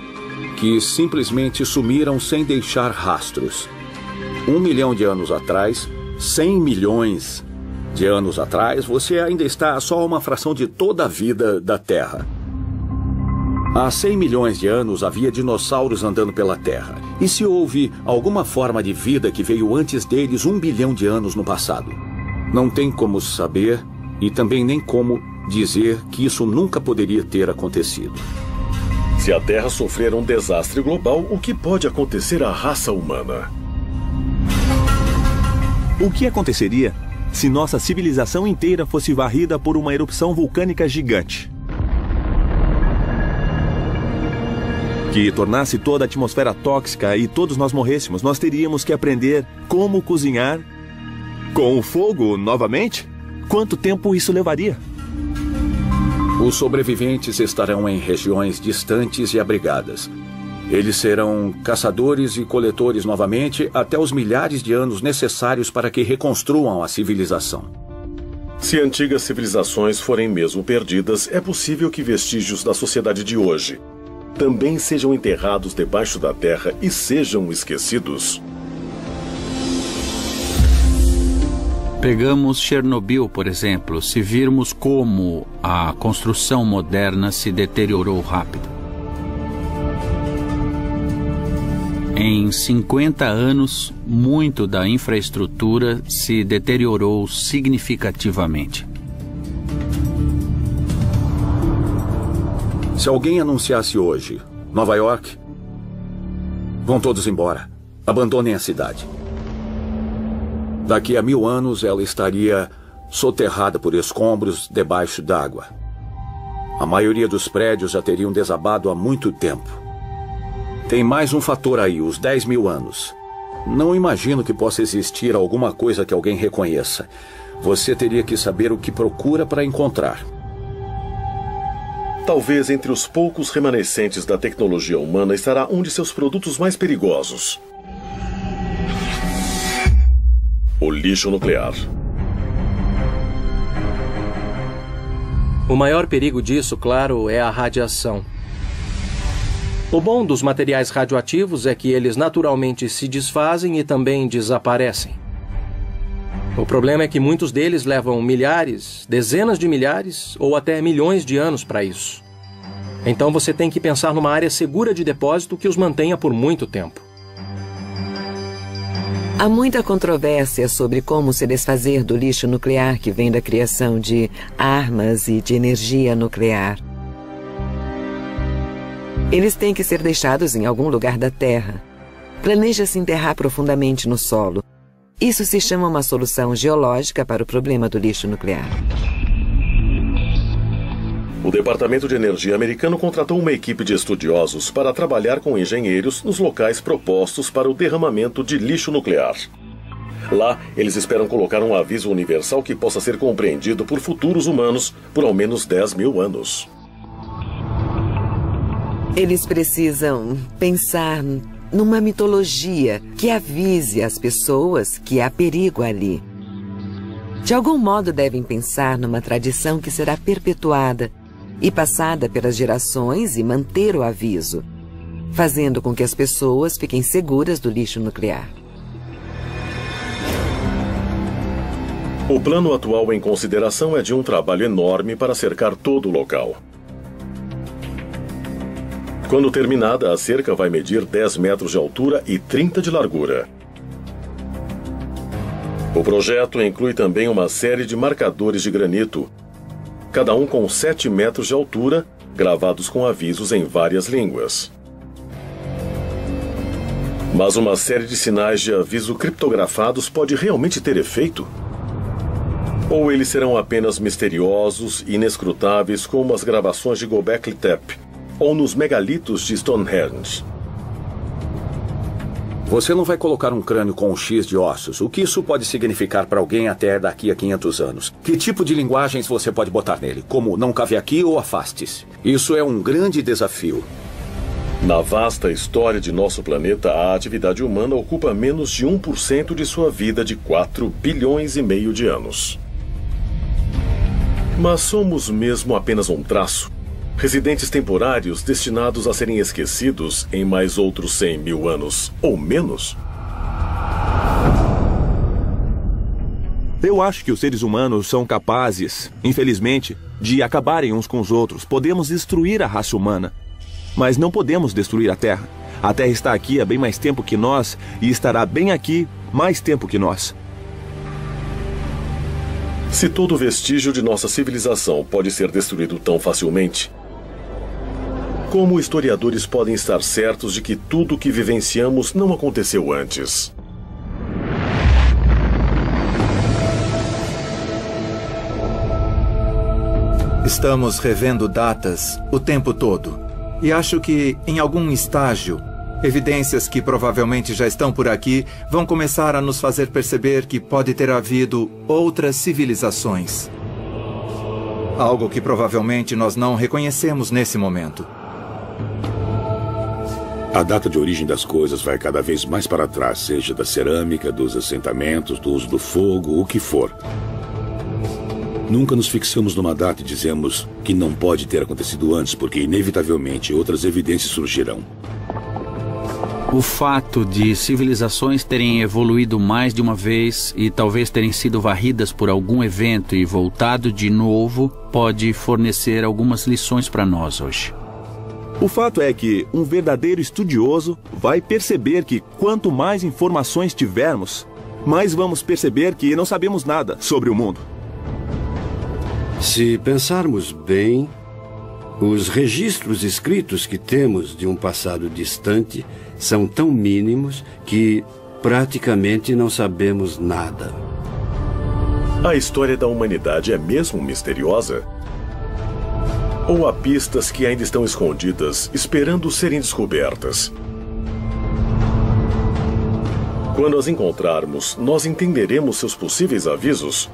que simplesmente sumiram sem deixar rastros. Um milhão de anos atrás, 100 milhões de anos atrás, você ainda está só uma fração de toda a vida da Terra. Há 100 milhões de anos havia dinossauros andando pela Terra. E se houve alguma forma de vida que veio antes deles um bilhão de anos no passado? Não tem como saber e também nem como dizer que isso nunca poderia ter acontecido. Se a Terra sofrer um desastre global, o que pode acontecer à raça humana? O que aconteceria se nossa civilização inteira fosse varrida por uma erupção vulcânica gigante. Que tornasse toda a atmosfera tóxica e todos nós morrêssemos, nós teríamos que aprender como cozinhar com o fogo novamente? Quanto tempo isso levaria? Os sobreviventes estarão em regiões distantes e abrigadas. Eles serão caçadores e coletores novamente até os milhares de anos necessários para que reconstruam a civilização. Se antigas civilizações forem mesmo perdidas, é possível que vestígios da sociedade de hoje também sejam enterrados debaixo da terra e sejam esquecidos. Pegamos Chernobyl, por exemplo, se virmos como a construção moderna se deteriorou rápido. Em 50 anos, muito da infraestrutura se deteriorou significativamente. Se alguém anunciasse hoje, Nova York, vão todos embora. Abandonem a cidade. Daqui a mil anos ela estaria soterrada por escombros debaixo d'água. A maioria dos prédios já teriam desabado há muito tempo. Tem mais um fator aí, os 10 mil anos. Não imagino que possa existir alguma coisa que alguém reconheça. Você teria que saber o que procura para encontrar. Talvez entre os poucos remanescentes da tecnologia humana estará um de seus produtos mais perigosos: o lixo nuclear. O maior perigo disso, claro, é a radiação. O bom dos materiais radioativos é que eles naturalmente se desfazem e também desaparecem. O problema é que muitos deles levam milhares, dezenas de milhares ou até milhões de anos para isso. Então você tem que pensar numa área segura de depósito que os mantenha por muito tempo. Há muita controvérsia sobre como se desfazer do lixo nuclear que vem da criação de armas e de energia nuclear. Eles têm que ser deixados em algum lugar da Terra. Planeja-se enterrar profundamente no solo. Isso se chama uma solução geológica para o problema do lixo nuclear. O Departamento de Energia americano contratou uma equipe de estudiosos para trabalhar com engenheiros nos locais propostos para o derramamento de lixo nuclear. Lá, eles esperam colocar um aviso universal que possa ser compreendido por futuros humanos por ao menos 10 mil anos. Eles precisam pensar numa mitologia que avise as pessoas que há perigo ali. De algum modo devem pensar numa tradição que será perpetuada e passada pelas gerações e manter o aviso, fazendo com que as pessoas fiquem seguras do lixo nuclear. O plano atual em consideração é de um trabalho enorme para cercar todo o local. Quando terminada, a cerca vai medir 10 metros de altura e 30 de largura. O projeto inclui também uma série de marcadores de granito, cada um com 7 metros de altura, gravados com avisos em várias línguas. Mas uma série de sinais de aviso criptografados pode realmente ter efeito? Ou eles serão apenas misteriosos e inescrutáveis como as gravações de Gobekli Tepe, ou nos megalitos de Stonehenge. Você não vai colocar um crânio com um X de ossos. O que isso pode significar para alguém até daqui a 500 anos? Que tipo de linguagens você pode botar nele? Como não cabe aqui ou afaste-se? Isso é um grande desafio. Na vasta história de nosso planeta, a atividade humana ocupa menos de 1% de sua vida de 4 bilhões e meio de anos. Mas somos mesmo apenas um traço residentes temporários destinados a serem esquecidos em mais outros 100 mil anos ou menos? Eu acho que os seres humanos são capazes, infelizmente, de acabarem uns com os outros. Podemos destruir a raça humana, mas não podemos destruir a Terra. A Terra está aqui há bem mais tempo que nós e estará bem aqui mais tempo que nós. Se todo vestígio de nossa civilização pode ser destruído tão facilmente, como historiadores podem estar certos de que tudo o que vivenciamos não aconteceu antes? Estamos revendo datas o tempo todo. E acho que, em algum estágio, evidências que provavelmente já estão por aqui vão começar a nos fazer perceber que pode ter havido outras civilizações. Algo que provavelmente nós não reconhecemos nesse momento. A data de origem das coisas vai cada vez mais para trás, seja da cerâmica, dos assentamentos, do uso do fogo, o que for. Nunca nos fixamos numa data e dizemos que não pode ter acontecido antes, porque inevitavelmente outras evidências surgirão. O fato de civilizações terem evoluído mais de uma vez e talvez terem sido varridas por algum evento e voltado de novo pode fornecer algumas lições para nós hoje. O fato é que um verdadeiro estudioso vai perceber que quanto mais informações tivermos, mais vamos perceber que não sabemos nada sobre o mundo. Se pensarmos bem, os registros escritos que temos de um passado distante são tão mínimos que praticamente não sabemos nada. A história da humanidade é mesmo misteriosa? Ou há pistas que ainda estão escondidas, esperando serem descobertas? Quando as encontrarmos, nós entenderemos seus possíveis avisos?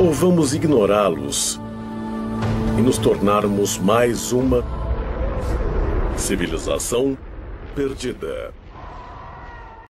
Ou vamos ignorá-los e nos tornarmos mais uma civilização perdida?